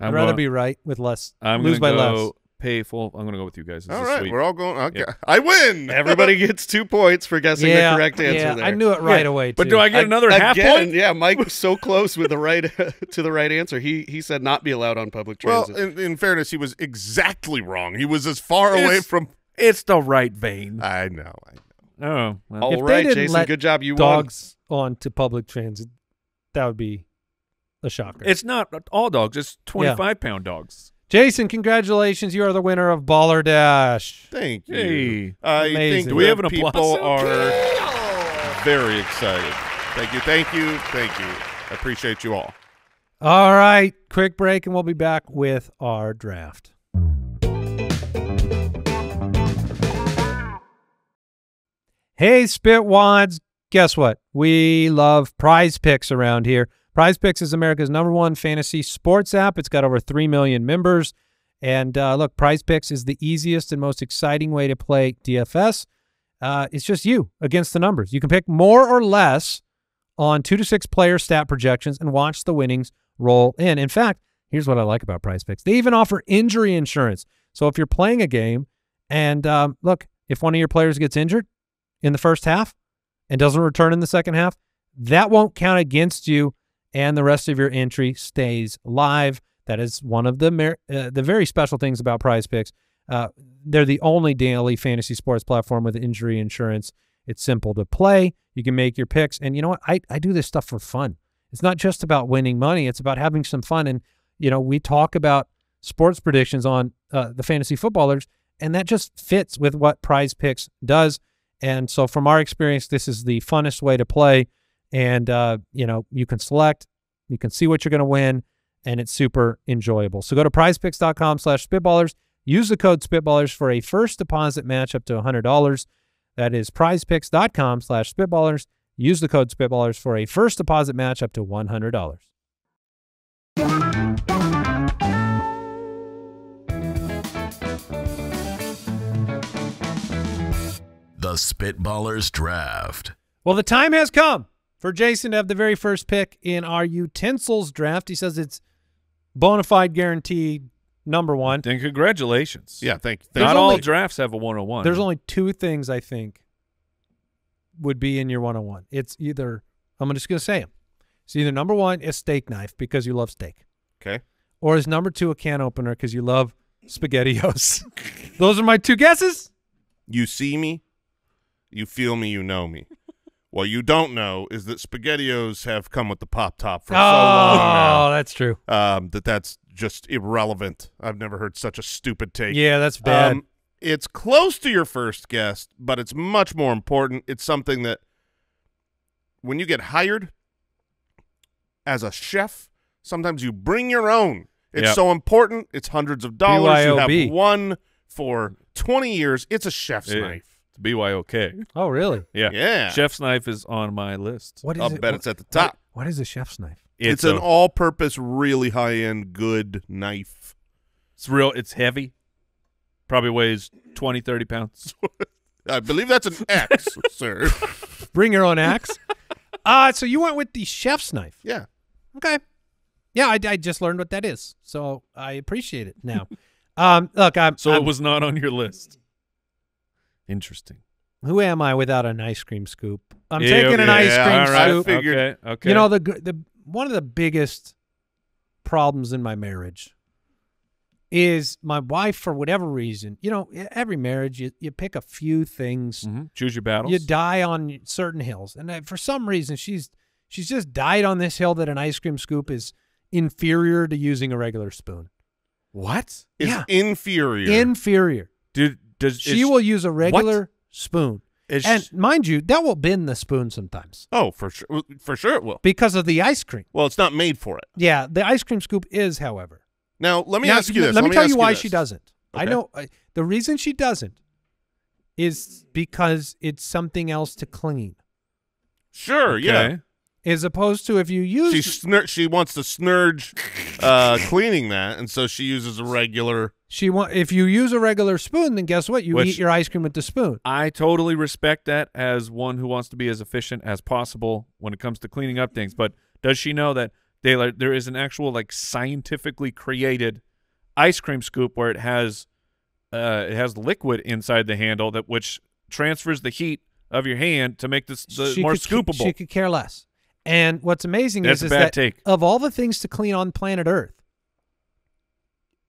I'm I'd rather be right with less. I'm lose by go less. Pay full. I'm gonna go with you guys. This All is right, sweet. we're all going. Okay. Yeah. I win. Everybody gets two points for guessing yeah, the correct answer yeah, there. I knew it right Yeah, away. But do I get Ag- another half again, point? Yeah, Mike was so close with the right to the right answer. He he said not be allowed on public well, transit. in, in fairness, he was exactly wrong. He was as far away from. It's the right vein. I know. I know. Oh, well. All if they didn't Jason. let Good job. You dogs on to public transit, that would be a shocker. it's not all dogs. It's 25 pound dogs. Jason, congratulations! You are the winner of BallerDash. Thank you. Hey. I Amazing. think Do we have an applause people sound? are very excited. Thank you. Thank you. Thank you. I appreciate you all. All right, quick break, and we'll be back with our draft. Hey, Spitwads. Guess what? We love prize picks around here. Prize Picks is America's number one fantasy sports app. It's got over 3 million members. And uh, look, Prize Picks is the easiest and most exciting way to play DFS. Uh, it's just you against the numbers. You can pick more or less on two to six player stat projections and watch the winnings roll in. In fact, here's what I like about Prize Picks. They even offer injury insurance. So if you're playing a game and um, look, if one of your players gets injured in the first half and doesn't return in the second half, that won't count against you and the rest of your entry stays live. That is one of the uh, the very special things about Prize Picks. Uh, they're the only daily fantasy sports platform with injury insurance. It's simple to play. You can make your picks, and you know what? I I do this stuff for fun. It's not just about winning money. It's about having some fun. And you know, we talk about sports predictions on uh, the fantasy footballers, and that just fits with what Prize Picks does. And so, from our experience, this is the funnest way to play. And uh, you know, you can select, you can see what you're going to win, and it's super enjoyable. So go to prizepicks.com/spitballers. Use the code Spitballers for a first deposit match up to $100. That is prizepicks.com/spitballers. Use the code Spitballers for a first deposit match up to $100. The Spitballers Draft. Well, the time has come for Jason to have the very first pick in our utensils draft. He says it's bona fide guaranteed number one. Then congratulations. Yeah, thank you. There's Not all drafts have a 101. There's only two things I think would be in your 101. It's either, I'm just going to say them. It's either number one, a steak knife because you love steak, Okay. or is number two a can opener because you love SpaghettiOs. Those are my two guesses. You see me, you feel me, you know me. What you don't know is that SpaghettiOs have come with the pop top for so long oh, that's true. um, that that's just irrelevant. I've never heard such a stupid take. Yeah, that's bad. Um, it's close to your first guest, but it's much more important. It's something that when you get hired as a chef, sometimes you bring your own. It's Yep. so important. It's hundreds of dollars. You have one for 20 years. It's a chef's Yeah. knife. It's BYOK. oh, really? Yeah. Yeah. Chef's knife is on my list. What is I'll it? bet What- it's at the top. What, what is a chef's knife? It's, a- an all-purpose, really high-end, good knife. It's real. It's heavy. Probably weighs 20, 30 pounds. I believe that's an axe, sir. Bring your own axe. uh, so you went with the chef's knife. Yeah. Okay. Yeah, I, I just learned what that is, so I appreciate it now. um, look, I'm So I'm- it was not on your list. Interesting. who am I without an ice cream scoop? I'm Yeah, taking an okay, ice yeah, cream all right. scoop. figured- Okay. Okay. You know the the one of the biggest problems in my marriage is my wife for whatever reason. You know, every marriage you you pick a few things. Mhm. Choose your battles. You die on certain hills, and uh, for some reason she's she's just died on this hill that an ice cream scoop is inferior to using a regular spoon. what Yeah. inferior. Inferior. Dude, does She is, will use a regular spoon. is And mind you, that will bend the spoon sometimes oh, for sure. For sure it will. because of the ice cream. Well, it's not made for it. Yeah, the ice cream scoop is, however. Now, let me Now, ask you this. Let me tell you why this. she doesn't. I know uh, the reason she doesn't is because it's something else to clean, Sure, yeah. As opposed to if you use. She snur- she wants to snurge uh, cleaning that, and so she uses a regular. She want if you use a regular spoon, then guess what? You Which- eat your ice cream with the spoon. I totally respect that as one who wants to be as efficient as possible when it comes to cleaning up things. But does she know that they there is an actual like scientifically created ice cream scoop where it has uh, it has liquid inside the handle that which transfers the heat of your hand to make this the more could, scoopable. She could care less. And what's amazing That's is, is that take. of all the things to clean on planet Earth,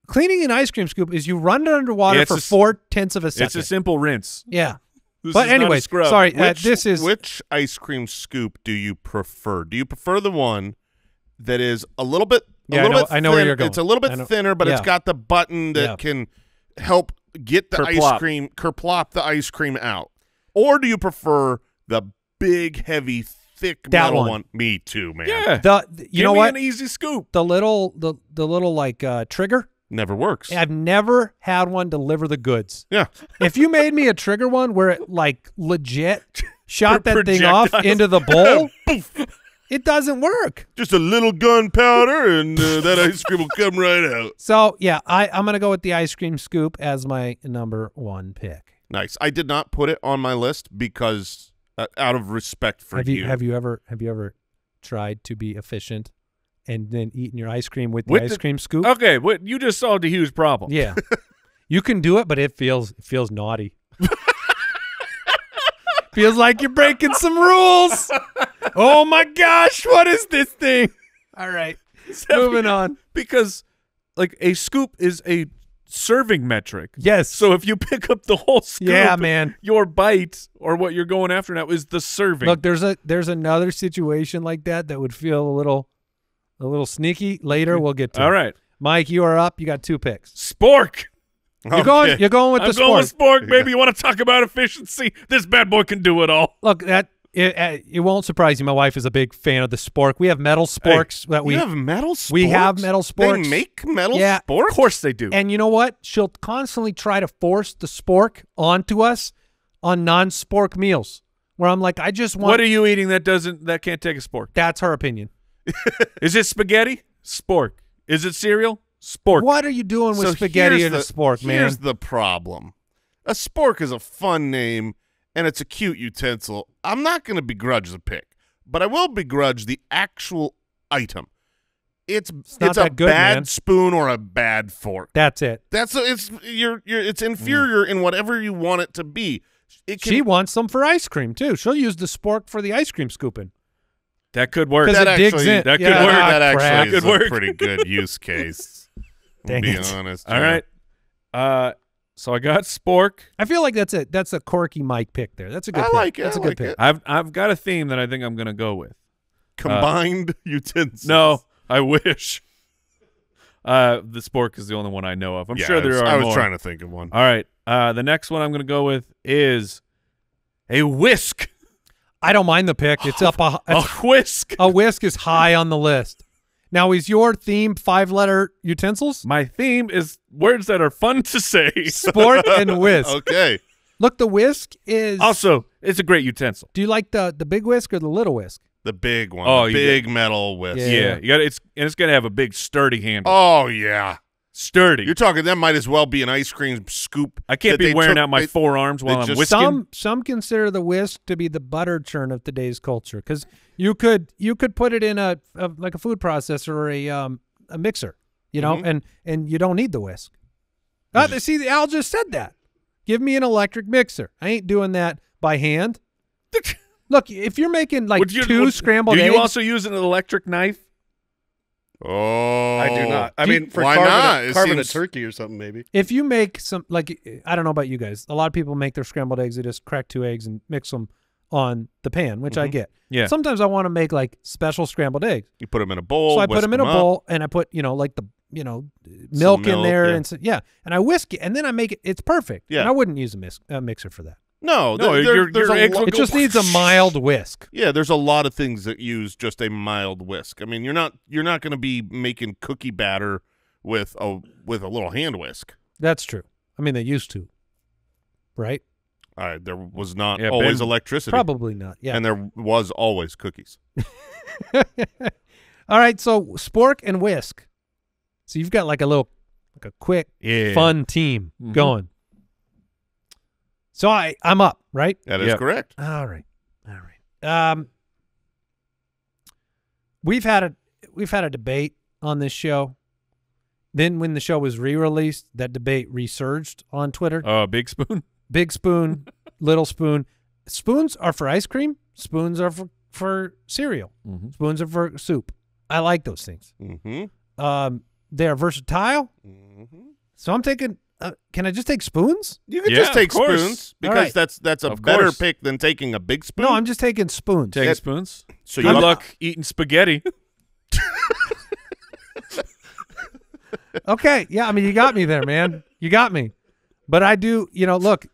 cleaning an ice cream scoop is you run it underwater It's for a s- four tenths of a second. it's a simple rinse. yeah. This but is not a anyways, scrub. sorry. Uh, this is which ice cream scoop do you prefer? Do you prefer the one that is a little bit? A Yeah, I little know- bit I know where you're going. It's a little bit know- thinner, but it's got the button that Yeah. can help get the ice cream kerplop the ice cream out. Or do you prefer the big, heavy, thick That metal one. one? Me too, man. Yeah. the you Give know me what an easy scoop. the little the the little like uh, trigger. Never works. I've never had one deliver the goods. Yeah. If you made me a trigger one where it like legit shot that thing off into the bowl, it doesn't work. Just a little gunpowder, and uh, that ice cream will come right out. So yeah, I I'm gonna go with the ice cream scoop as my number one pick. Nice. I did not put it on my list because uh, out of respect for have you, have you ever have you ever tried to be efficient and then eating your ice cream with the With ice the- cream scoop? Okay, what you just solved a huge problem. Yeah, you can do it, but it feels it feels naughty. feels like you're breaking some rules. Oh my gosh, what is this thing? All right, moving on. because like a scoop is a serving metric. Yes. So if you pick up the whole scoop, Yeah, man. your bite or what you're going after now is the serving. Look, there's a there's another situation like that that would feel a little a little sneaky. Later, we'll get to. All it. right, Mike, you are up. You got two picks. spork. You're going. You're going with I'm the going spork. with spork, baby. You want to talk about efficiency? This bad boy can do it all. Look, that it, uh, it won't surprise you. My wife is a big fan of the spork. We have metal sporks that we you have metal sporks? we have metal sporks. They make metal Yeah. sporks? Of course they do. And you know what? She'll constantly try to force the spork onto us on non-spork meals. Where I'm like, I just want. what are you eating that doesn't that can't take a spork? That's her opinion. Is it spaghetti? Spork. Is it cereal? Spork. What are you doing with So spaghetti and a the- spork, man? Here's the problem. A spork is a fun name and it's a cute utensil. I'm not going to begrudge the pick, but I will begrudge the actual item. It's it's, not a good, bad man. spoon or a bad fork. That's it. That's a, it's you're you're it's inferior in whatever you want it to be. It can, She wants some for ice cream too. She'll use the spork for the ice cream scooping. That could work. that it digs in. that could Yeah, work. that crap. actually is Could a work. pretty good use case. Dang be it. honest. All yeah. right. Uh, so I got spork. I feel like that's a that's a quirky Mike pick there. That's a good I pick. like it, That's I a good pick. it. I've I've got a theme that I think I'm gonna go with. Combined utensils. No, I wish. Uh, the spork is the only one I know of. I'm Yeah, sure there was, are I was more. trying to think of one. All right. Uh, the next one I'm going to go with is a whisk. I don't mind the pick. It's up a A it's- whisk. a whisk is high on the list. Now, is your theme five letter utensils? My theme is words that are fun to say. Spork and whisk. Okay. Look, the whisk is. also, it's a great utensil. do you like the the big whisk or the little whisk? The big one. Oh, the you big metal whisk. Yeah. Yeah, you got it's and it's going to have a big sturdy handle. Oh yeah. Sturdy. You're talking that might as well be an ice cream scoop. I can't be wearing took- out my they- forearms while I'm just- whisking. Some some consider the whisk to be the butter churn of today's culture because you could you could put it in a, a like a food processor or a um a mixer, you know, Mhm. and and you don't need the whisk. Uh, see, the Al just said that. Give me an electric mixer. I ain't doing that by hand. Look, if you're making like you- two would- scrambled Do eggs, you also use an electric knife? Oh, I do not. I Do mean, for why carving, not? A, carving seems- a turkey or something, maybe. If you make some, like, I don't know about you guys. A lot of people make their scrambled eggs. They just crack two eggs and mix them on the pan, which I Mhm. get. Yeah. Sometimes I want to make like special scrambled eggs. You put them in a bowl. so I put them in a up. bowl and I put, you know, like the, you know, milk, in there yeah. and so, yeah, and I whisk it and then I make it. It's perfect. Yeah. And I wouldn't use a mis- uh, mixer for that. No, No, there- there- your- there's your a eggs lo- It just needs a mild whisk. Yeah, there's a lot of things that use just a mild whisk. I mean, you're not you're not going to be making cookie batter with a with a little hand whisk. That's true. I mean, they used to, right? Uh, there was not Yeah, always Ben- electricity, Probably not. Yeah. and there was always cookies. All right. So spork and whisk. So you've got like a little, like a quick, Yeah, fun team Mhm. going. So I I'm up, right? That is Yep. correct. All right. All right. Um we've had a we've had a debate on this show. Then when the show was re-released, that debate resurged on Twitter. Uh, big spoon. Big spoon, little spoon. Spoons are for ice cream, spoons are for for cereal. Mm-hmm. Spoons are for soup. I like those things. Mm-hmm. Um they are versatile. mm-hmm. So I'm taking uh, can I just take spoons? You can Yeah, just take spoons because right. that's that's a Of better course. pick than taking a big spoon. No, I'm just taking spoons. Taking Yeah. spoons. so Good you luck eating spaghetti. Okay, yeah, I mean you got me there, man. You got me. But I do, you know, look,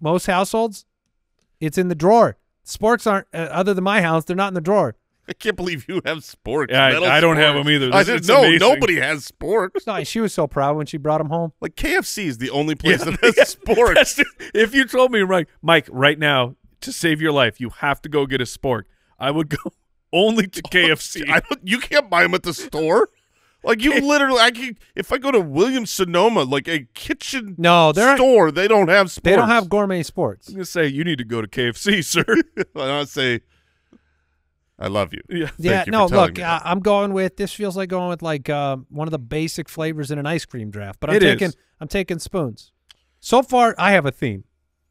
most households, it's in the drawer. Sporks aren't, uh, other than my house, they're not in the drawer. I can't believe you have sporks. Yeah, I- I don't have them either. I This- didn't it's know amazing. nobody has sporks. No, she was so proud when she brought them home. Like KFC is the only place Yeah, that has yeah, sporks. If you told me, right, Mike, right now, to save your life, you have to go get a spork. I would go only to KFC. I don't, you can't buy them at the store. Like you literally, I can, if I go to Williams Sonoma, like a kitchen No, they're store, they don't have sporks. they don't have gourmet sporks. I'm gonna say you need to go to KFC, sir. I don't say, I love you. yeah. Yeah, you no, telling look, me I, that. I'm going with this. Feels like going with like um, one of the basic flavors in an ice cream draft. But I'm It is. taking I'm taking spoons. So far, I have a theme: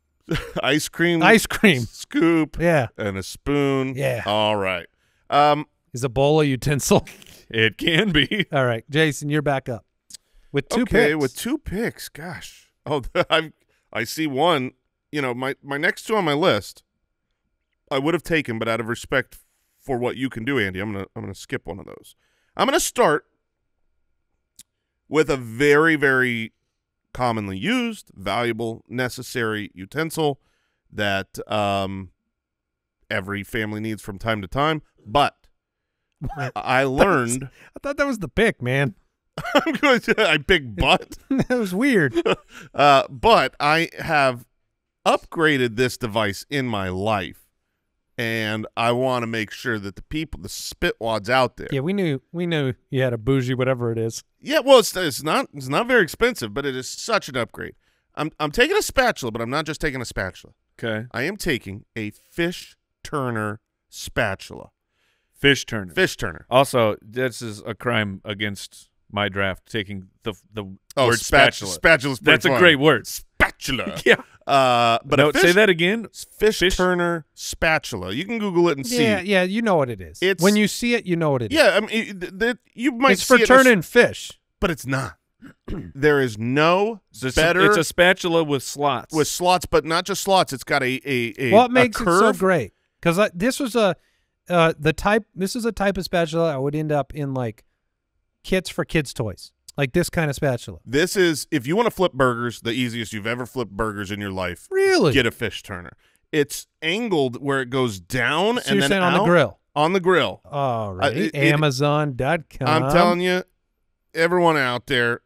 Ice cream, ice cream. scoop, Yeah, and a spoon. Yeah. All right. Um, is a bowl a utensil? It can be. All right, Jason, you're back up with two okay, picks. with two picks. Gosh. Oh, I I see one. You know, my my next two on my list, I would have taken, but out of respect for what you can do, Andy, I'm gonna I'm gonna skip one of those. I'm gonna start with a very very commonly used, valuable, necessary utensil that um every family needs from time to time, but. I learned. I thought that was the pick, man. I'm going to. I picked butt. that was weird. Uh, but I have upgraded this device in my life, and I want to make sure that the people, the spitwads out there, yeah, we knew we knew you had a bougie, whatever it is. yeah, well, it's it's not it's not very expensive, but it is such an upgrade. I'm I'm taking a spatula, but I'm not just taking a spatula. Okay. I am taking a fish turner spatula, Fish turner. fish turner. Also, this is a crime against my draft. Taking the the Oh, word spat- spatula. spatula's pretty That's a great word. spatula. Yeah. Uh, but But no, fish, say that again. fish, Fish- turner spatula. You can Google it and see. Yeah, yeah, you know what it is. It's- when you see it, you know what it is. Yeah, I mean, it- th- th- you might it's for see it as- turning fish. but it's not. there is no It's a, better it's a spatula with slots. with slots, but not just slots. It's got a a, a What a makes it so great? Because this was a uh, the type. This is a type of spatula I would end up in like kits for kids' toys, like this kind of spatula. This is if you want to flip burgers, the easiest you've ever flipped burgers in your life. Really? Get a fish turner. It's angled where it goes down So and you're then saying on the grill? On the grill. All right. Uh, Amazon.com. I'm telling you, everyone out there,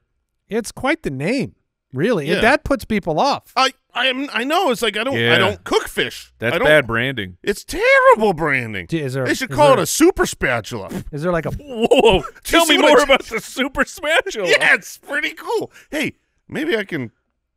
it's quite the name. Really, Yeah. That puts people off. I I am I know it's like I don't I don't cook fish. That's I don't, bad branding. It's terrible branding. Is there? They should is call there, it a super spatula. Is there like a? Whoa! Tell me what I more about the super spatula. yeah, it's pretty cool. Hey, maybe I can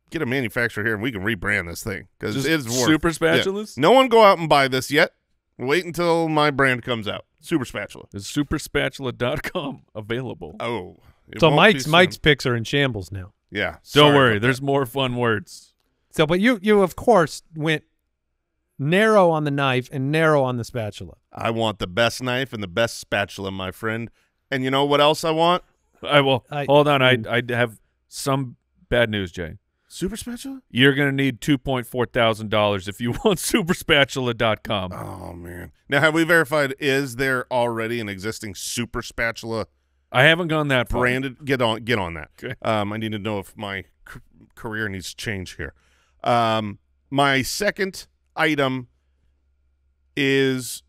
get a manufacturer here and we can rebrand this thing because it's worth. super Yeah. spatulas. No one go out and buy this yet. Wait until my brand comes out. Super spatula. Is superspatula.com available? Oh, it So won't be Mike's soon. Mike's picks are in shambles now. Yeah. Don't sorry worry, about there's more fun words. So, but you you of course went narrow on the knife and narrow on the spatula. I want the best knife and the best spatula, my friend. And you know what else I want? I will. I- hold on. I I have some bad news, Jay. Super spatula? You're gonna need two point four thousand dollars if you want superspatula.com. Oh man. Now have we verified is there already an existing super spatula I haven't gone that far. branded get on get on that. Okay. Um I need to know if my c- career needs to change here. Um my second item is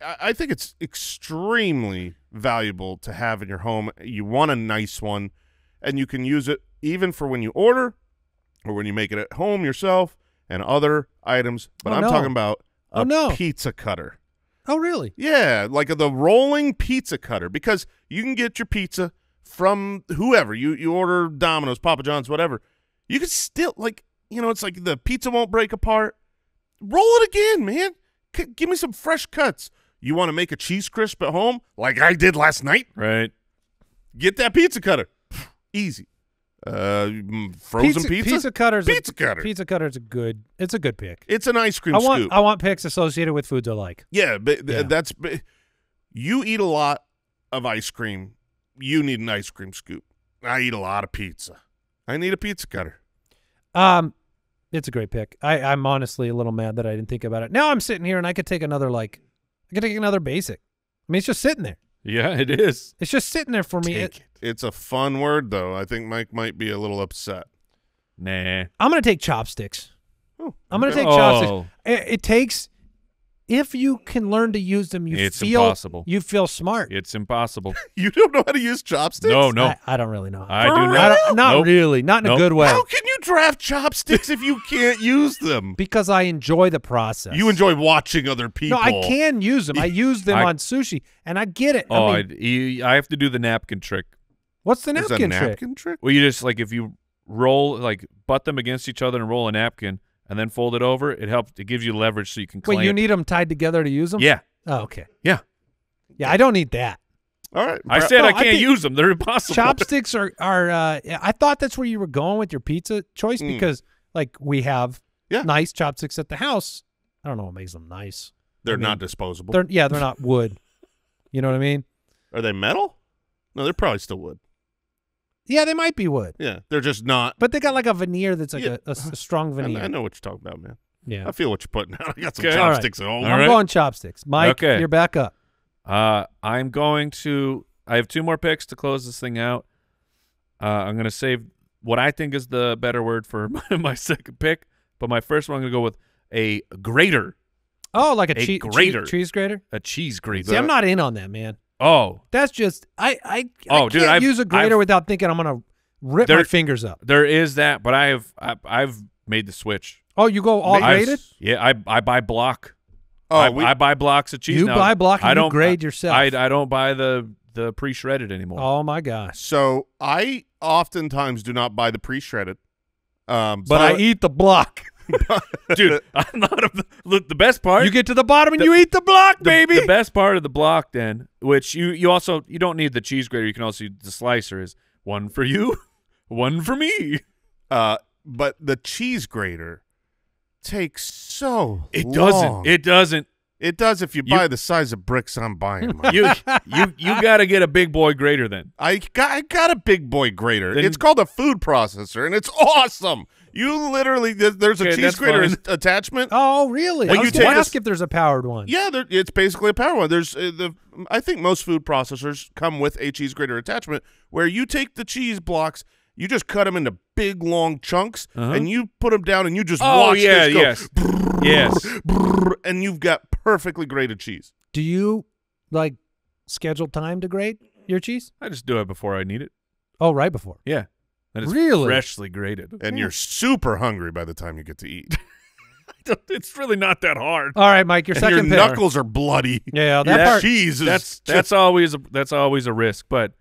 I, I think it's extremely valuable to have in your home. You want a nice one and you can use it even for when you order or when you make it at home yourself and other items. But Oh, I'm no. talking about a Oh, no. pizza cutter. Oh, really? Yeah, like the rolling pizza cutter because you can get your pizza from whoever. You you order Domino's, Papa John's, whatever. You can still like, you know, it's like the pizza won't break apart. Roll it again, man. C- give me some fresh cuts. You want to make a cheese crisp at home like I did last night? Right. Get that pizza cutter. Easy. Uh frozen pizza? Pizza cutters. a- Pizza cutter. Pizza cutters a good. It's a good pick. It's an ice cream I want. scoop. I want picks associated with foods I like. Yeah, but Yeah. that's but you eat a lot of ice cream. You need an ice cream scoop. I eat a lot of pizza. I need a pizza cutter. Um, it's a great pick. I, I'm honestly a little mad that I didn't think about it. Now I'm sitting here and I could take another like, I could take another basic. I mean, it's just sitting there. Yeah, it is. It's just sitting there for me. Take it. It's a fun word though. I think Mike might be a little upset. Nah. I'm gonna take chopsticks. Oh, I'm gonna okay. take chopsticks. Oh. It, it takes, if you can learn to use them, you It's feel impossible. you feel smart. It's impossible. You don't know how to use chopsticks? No, no. I, I don't really know. I For do I not. don't, not Nope. really, not in a good way. How can you draft chopsticks if you can't use them? Because I enjoy the process. You enjoy watching other people. No, I can use them. I use them I- on sushi, and I get it. Oh, I mean, I, have to do the napkin trick. what's the There's napkin, a trick? napkin trick. Well, you just like if you roll like butt them against each other and roll a napkin and then fold it over, it helps. It gives you leverage so you can. Wait, you need them tied together to use them? Yeah, Oh, okay. yeah. Yeah, I don't need that. All right. I said No, I I can't think use them. They're impossible. Chopsticks are are. Uh, I thought that's where you were going with your pizza choice Mm. because like we have Yeah. nice chopsticks at the house. I don't know what makes them nice. they're I mean, not disposable. They're yeah, they're not wood. You know what I mean? Are they metal? No, they're probably still wood. Yeah, they might be wood, Yeah, they're just not. but they got like a veneer that's like Yeah. a, a s- a strong veneer. I know what you're talking about, man. Yeah, I feel what you're putting out. I got some Okay. All right. chopsticks at home. All I'm right. going chopsticks. Mike, Okay. you're back up. Uh, I'm going to. I have two more picks to close this thing out. Uh, I'm going to save what I think is the better word for my, my second pick, but my first one I'm going to go with a grater, Oh, like a, A chee- grater. chee- cheese grater. a cheese grater. See, I'm not in on that, man. Oh, That's just I I, I Oh, can't dude, I've- use a grater I've- without thinking I'm gonna rip my fingers up. there is that, but I have I, I've made the switch. Oh, you go all I've- grated? Yeah, I I buy block. Oh, I, we, I buy blocks of cheese. You now. buy block and I don't grade I- yourself. I, I don't buy the the pre shredded anymore. Oh my gosh! so I oftentimes do not buy the pre-shredded. Um, But I eat the block. Dude, I'm not a, look. The best part You get to the bottom and The- you eat the block, the, baby. The best part of the block, then, which you you also you don't need the cheese grater. You can also use the slicer. Is one for you, one for me. Uh, but the cheese grater takes so It long. doesn't. It doesn't. It does if you, You- buy the size of bricks I'm buying. You you you got to get a big boy grater then. I got I got a big boy grater. Then- it's called a food processor, and it's awesome. You literally there's a Okay, cheese grater fine. attachment. oh, really? Well, I you was gonna take ask s- if there's a powered one. Yeah, there- it's basically a power one. There's uh, the I think most food processors come with a cheese grater attachment where you take the cheese blocks, you just cut them into big long chunks, Uh-huh. and you put them down, and you just Oh watch yeah, this go, yes, yes. brrr, and you've got perfectly grated cheese. Do you like schedule time to grate your cheese? I just do it before I need it. Oh, right before. Yeah, and it's Really? freshly grated. And you're super hungry by the time you get to eat. it's really not that hard. All right, Mike, your and second your pick. knuckles are bloody. Yeah, that Your part. cheese is That's just- that's always a, that's always a risk. But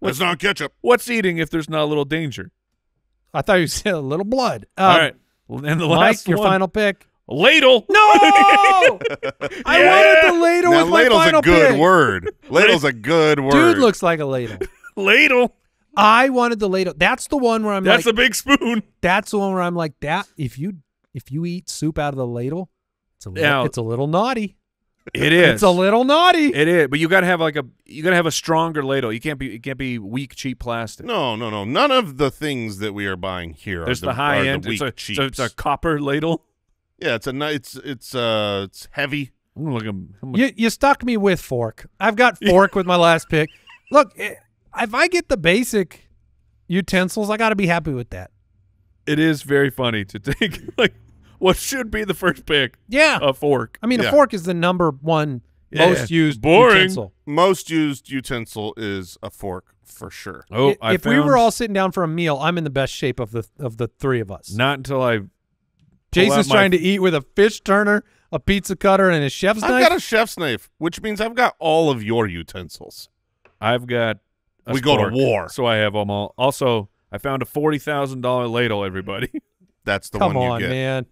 That's not ketchup. what's eating if there's not a little danger? I thought you said a little blood. Um, All right, and the Mike, last your one, final pick. ladle. No, I wanted the ladle Now with my ladle's final a good pick. word. Ladle's a good word. Dude looks like a ladle. ladle. I wanted the ladle. That's the one where I'm That's like, a big spoon. that's the one where I'm like that. If you if you eat soup out of the ladle, it's a little, Now- it's a little naughty. It is. It's a little naughty. It is, but you gotta have like a you gotta have a stronger ladle. You can't be it can't be weak, cheap plastic. No, no, no. None of the things that we are buying here There's are the, the, high are end. The It's a cheaps. so it's a copper ladle. yeah, it's a ni- it's it's uh it's heavy. I'm gonna look. I'm gonna- You you stuck me with fork. I've got fork with my last pick. Look, eh, if I get the basic utensils, I got to be happy with that. it is very funny to take like what should be the first pick, Yeah. a fork. I mean, Yeah. a fork is the number one Yeah. most used Boring. utensil. Most used utensil is a fork for sure. Oh, I- I if we were all sitting down for a meal, I'm in the best shape of the of the three of us. not until I Jason's my- trying to eat with a fish turner, a pizza cutter, and a chef's knife. I've got a chef's knife, which means I've got all of your utensils. I've got a We go to war. so I have them all. Also, I found a forty thousand dollar ladle. Everybody, That's the Come one you on, get. man.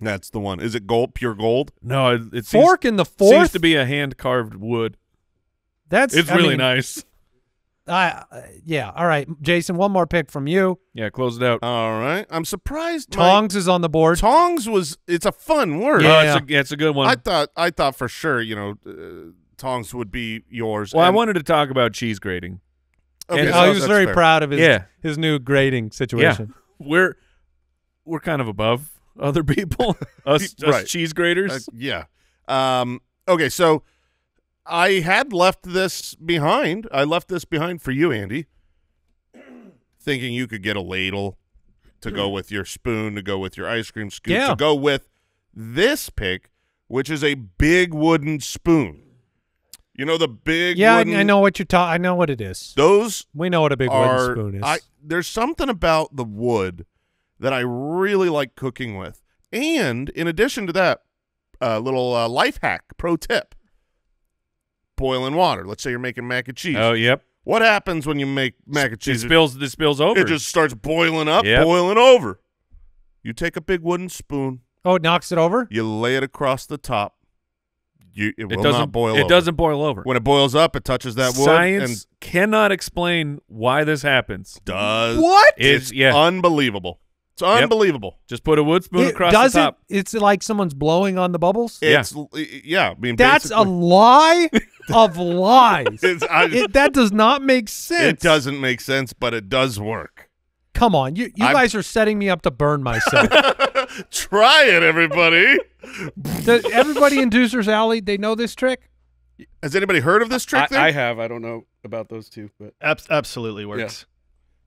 That's the one. Is it gold? Pure gold? no, it, it seems, Fork in the fourth seems fourth. to be a hand carved wood. That's It's I really mean, nice. I uh, yeah. All right, Jason. One more pick from you. Yeah, close it out. All right. I'm surprised. my- Tongs is on the board. Tongs was. It's a fun word. Yeah. Oh, it's a, it's a good one. I thought. I thought for sure. You know, uh, tongs would be yours. well, I wanted to talk about cheese grating. Okay, and- oh, he was very fair. proud of his Yeah. his new grating situation. We're we're kind of above other people, us, us cheese graters. Uh, yeah. Um, okay, so I had left this behind. I left this behind for you, Andy, thinking you could get a ladle to go with your spoon, to go with your ice cream scoop, Yeah. to go with this pick, which is a big wooden spoon. You know the big Yeah, I, wooden, I know what you're talking. I know what it is. those We know what a big are wooden spoon is. I there's something about the wood that I really like cooking with. And in addition to that, a little uh, life hack, pro tip: boiling water. Let's say you're making mac and cheese. oh, yep. what happens when you make mac and It cheese? spills. This spills over. It just starts boiling up, Yep. boiling over. You take a big wooden spoon, oh, it knocks it over. you lay it across the top. You it, it will doesn't not boil. It over. doesn't boil over. When it boils up, it touches that wood Science cannot explain why this happens. does What? It's It's yeah. unbelievable. It's Yep. unbelievable. just put a wood spoon It across does the top. it. It's like someone's blowing on the bubbles. Yeah. It's yeah. I mean, That's a lie of lies. It's, I, It, that does not make sense. it doesn't make sense, but it does work. Come on, you you I'm- guys are setting me up to burn myself. Try it, everybody. Does everybody in Deucer's Alley they know this trick? Has anybody heard of this trick? I. I have. I don't know about those two, but Abs- absolutely works.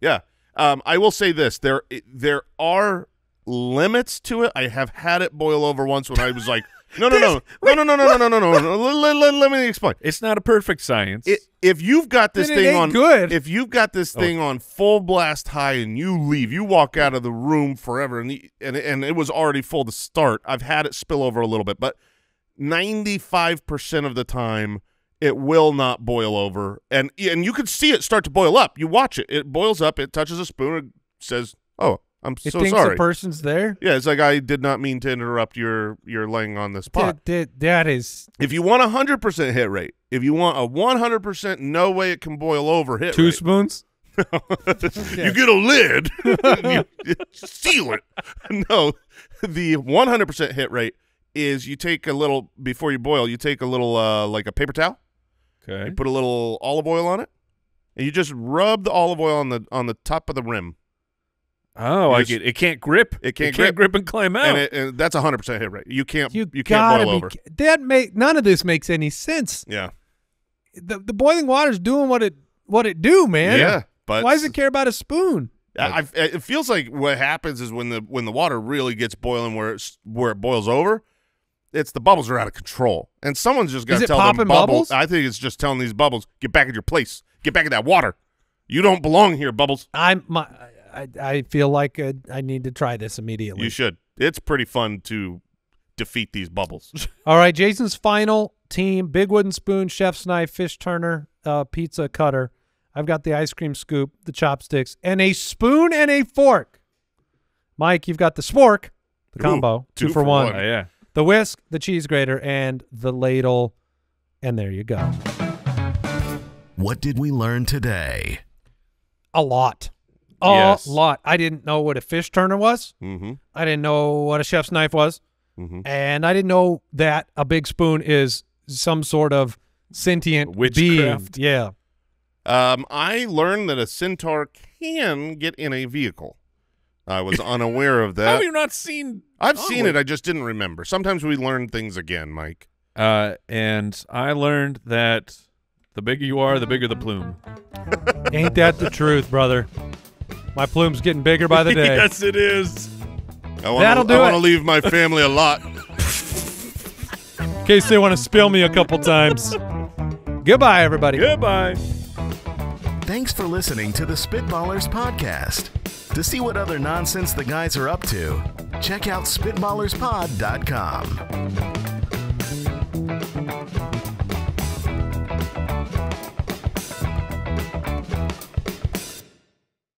yeah. Um, I will say this: there there are limits to it. I have had it boil over once when I was like, no, no, no, no, no, no, no, no, no, no, no. Let, let, let, let me explain. It's not a perfect science. It, if you've got this Then it thing ain't on good. if you've got this oh. thing on full blast high and you leave, you walk out of the room forever, and the, and and it was already full to start. I've had it spill over a little bit, but ninety five percent of the time, it will not boil over, and and you can see it start to boil up. You watch it; it boils up. It touches a spoon. It says, "Oh, I'm It so thinks sorry." person's there. yeah, it's like I did not mean to interrupt your your laying on this pot. That, that, that is If you want a hundred percent hit rate, if you want a one hundred percent no way it can boil over hit two rate, spoons. you get a lid, and you seal it. No, the one hundred percent hit rate is you take a little before you boil. You take a little uh, like a paper towel. okay. You put a little olive oil on it, and you just rub the olive oil on the on the top of the rim, Oh, like just- it, it can't grip. It can't grip. grip. and climb out. and, it, and that's a hundred percent hit rate. You can't You, you, can't gotta boil be. over. That make none of this makes any sense. Yeah, The the boiling water's doing what it what it do, man. yeah. But Why does it care about a spoon? I, I- it feels like what happens is when the when the water really gets boiling, where it's where it boils over, it's the bubbles are out of control, and someone's just got Is to it tell them bubbles. bubbles? I think it's just telling these bubbles, get back in your place, get back in that water. You don't belong here, bubbles. I'm my. I, I feel like uh, I need to try this immediately. You should. It's pretty fun to defeat these bubbles. All right, Jason's final team: big wooden spoon, chef's knife, fish turner, uh, pizza cutter. I've got the ice cream scoop, the chopsticks, and a spoon and a fork. Mike, you've got the spork, the Ooh, combo, two, two for, for one. one. Oh, yeah. The whisk, the cheese grater, and the ladle. And there you go. What did we learn today? A lot. A Yes. lot. I didn't know what a fish turner was. mm-hmm. I didn't know what a chef's knife was. Mm-hmm. And I didn't know that a big spoon is some sort of sentient Witchcraft. being. Yeah. Um, I learned that a centaur can get in a vehicle. I was unaware of How that. have you not seen? I've seen Onward? it. I just didn't remember. Sometimes we learn things again, Mike. Uh, and I learned that the bigger you are, the bigger the plume. Ain't that the truth, brother? My plume's getting bigger by the day. yes, it is. I wanna, That'll do I want to it. leave my family a lot. In case they want to spill me a couple times. Goodbye, everybody. Goodbye. Thanks for listening to the Spitballers Podcast. To see what other nonsense the guys are up to, check out SpitballersPod.com.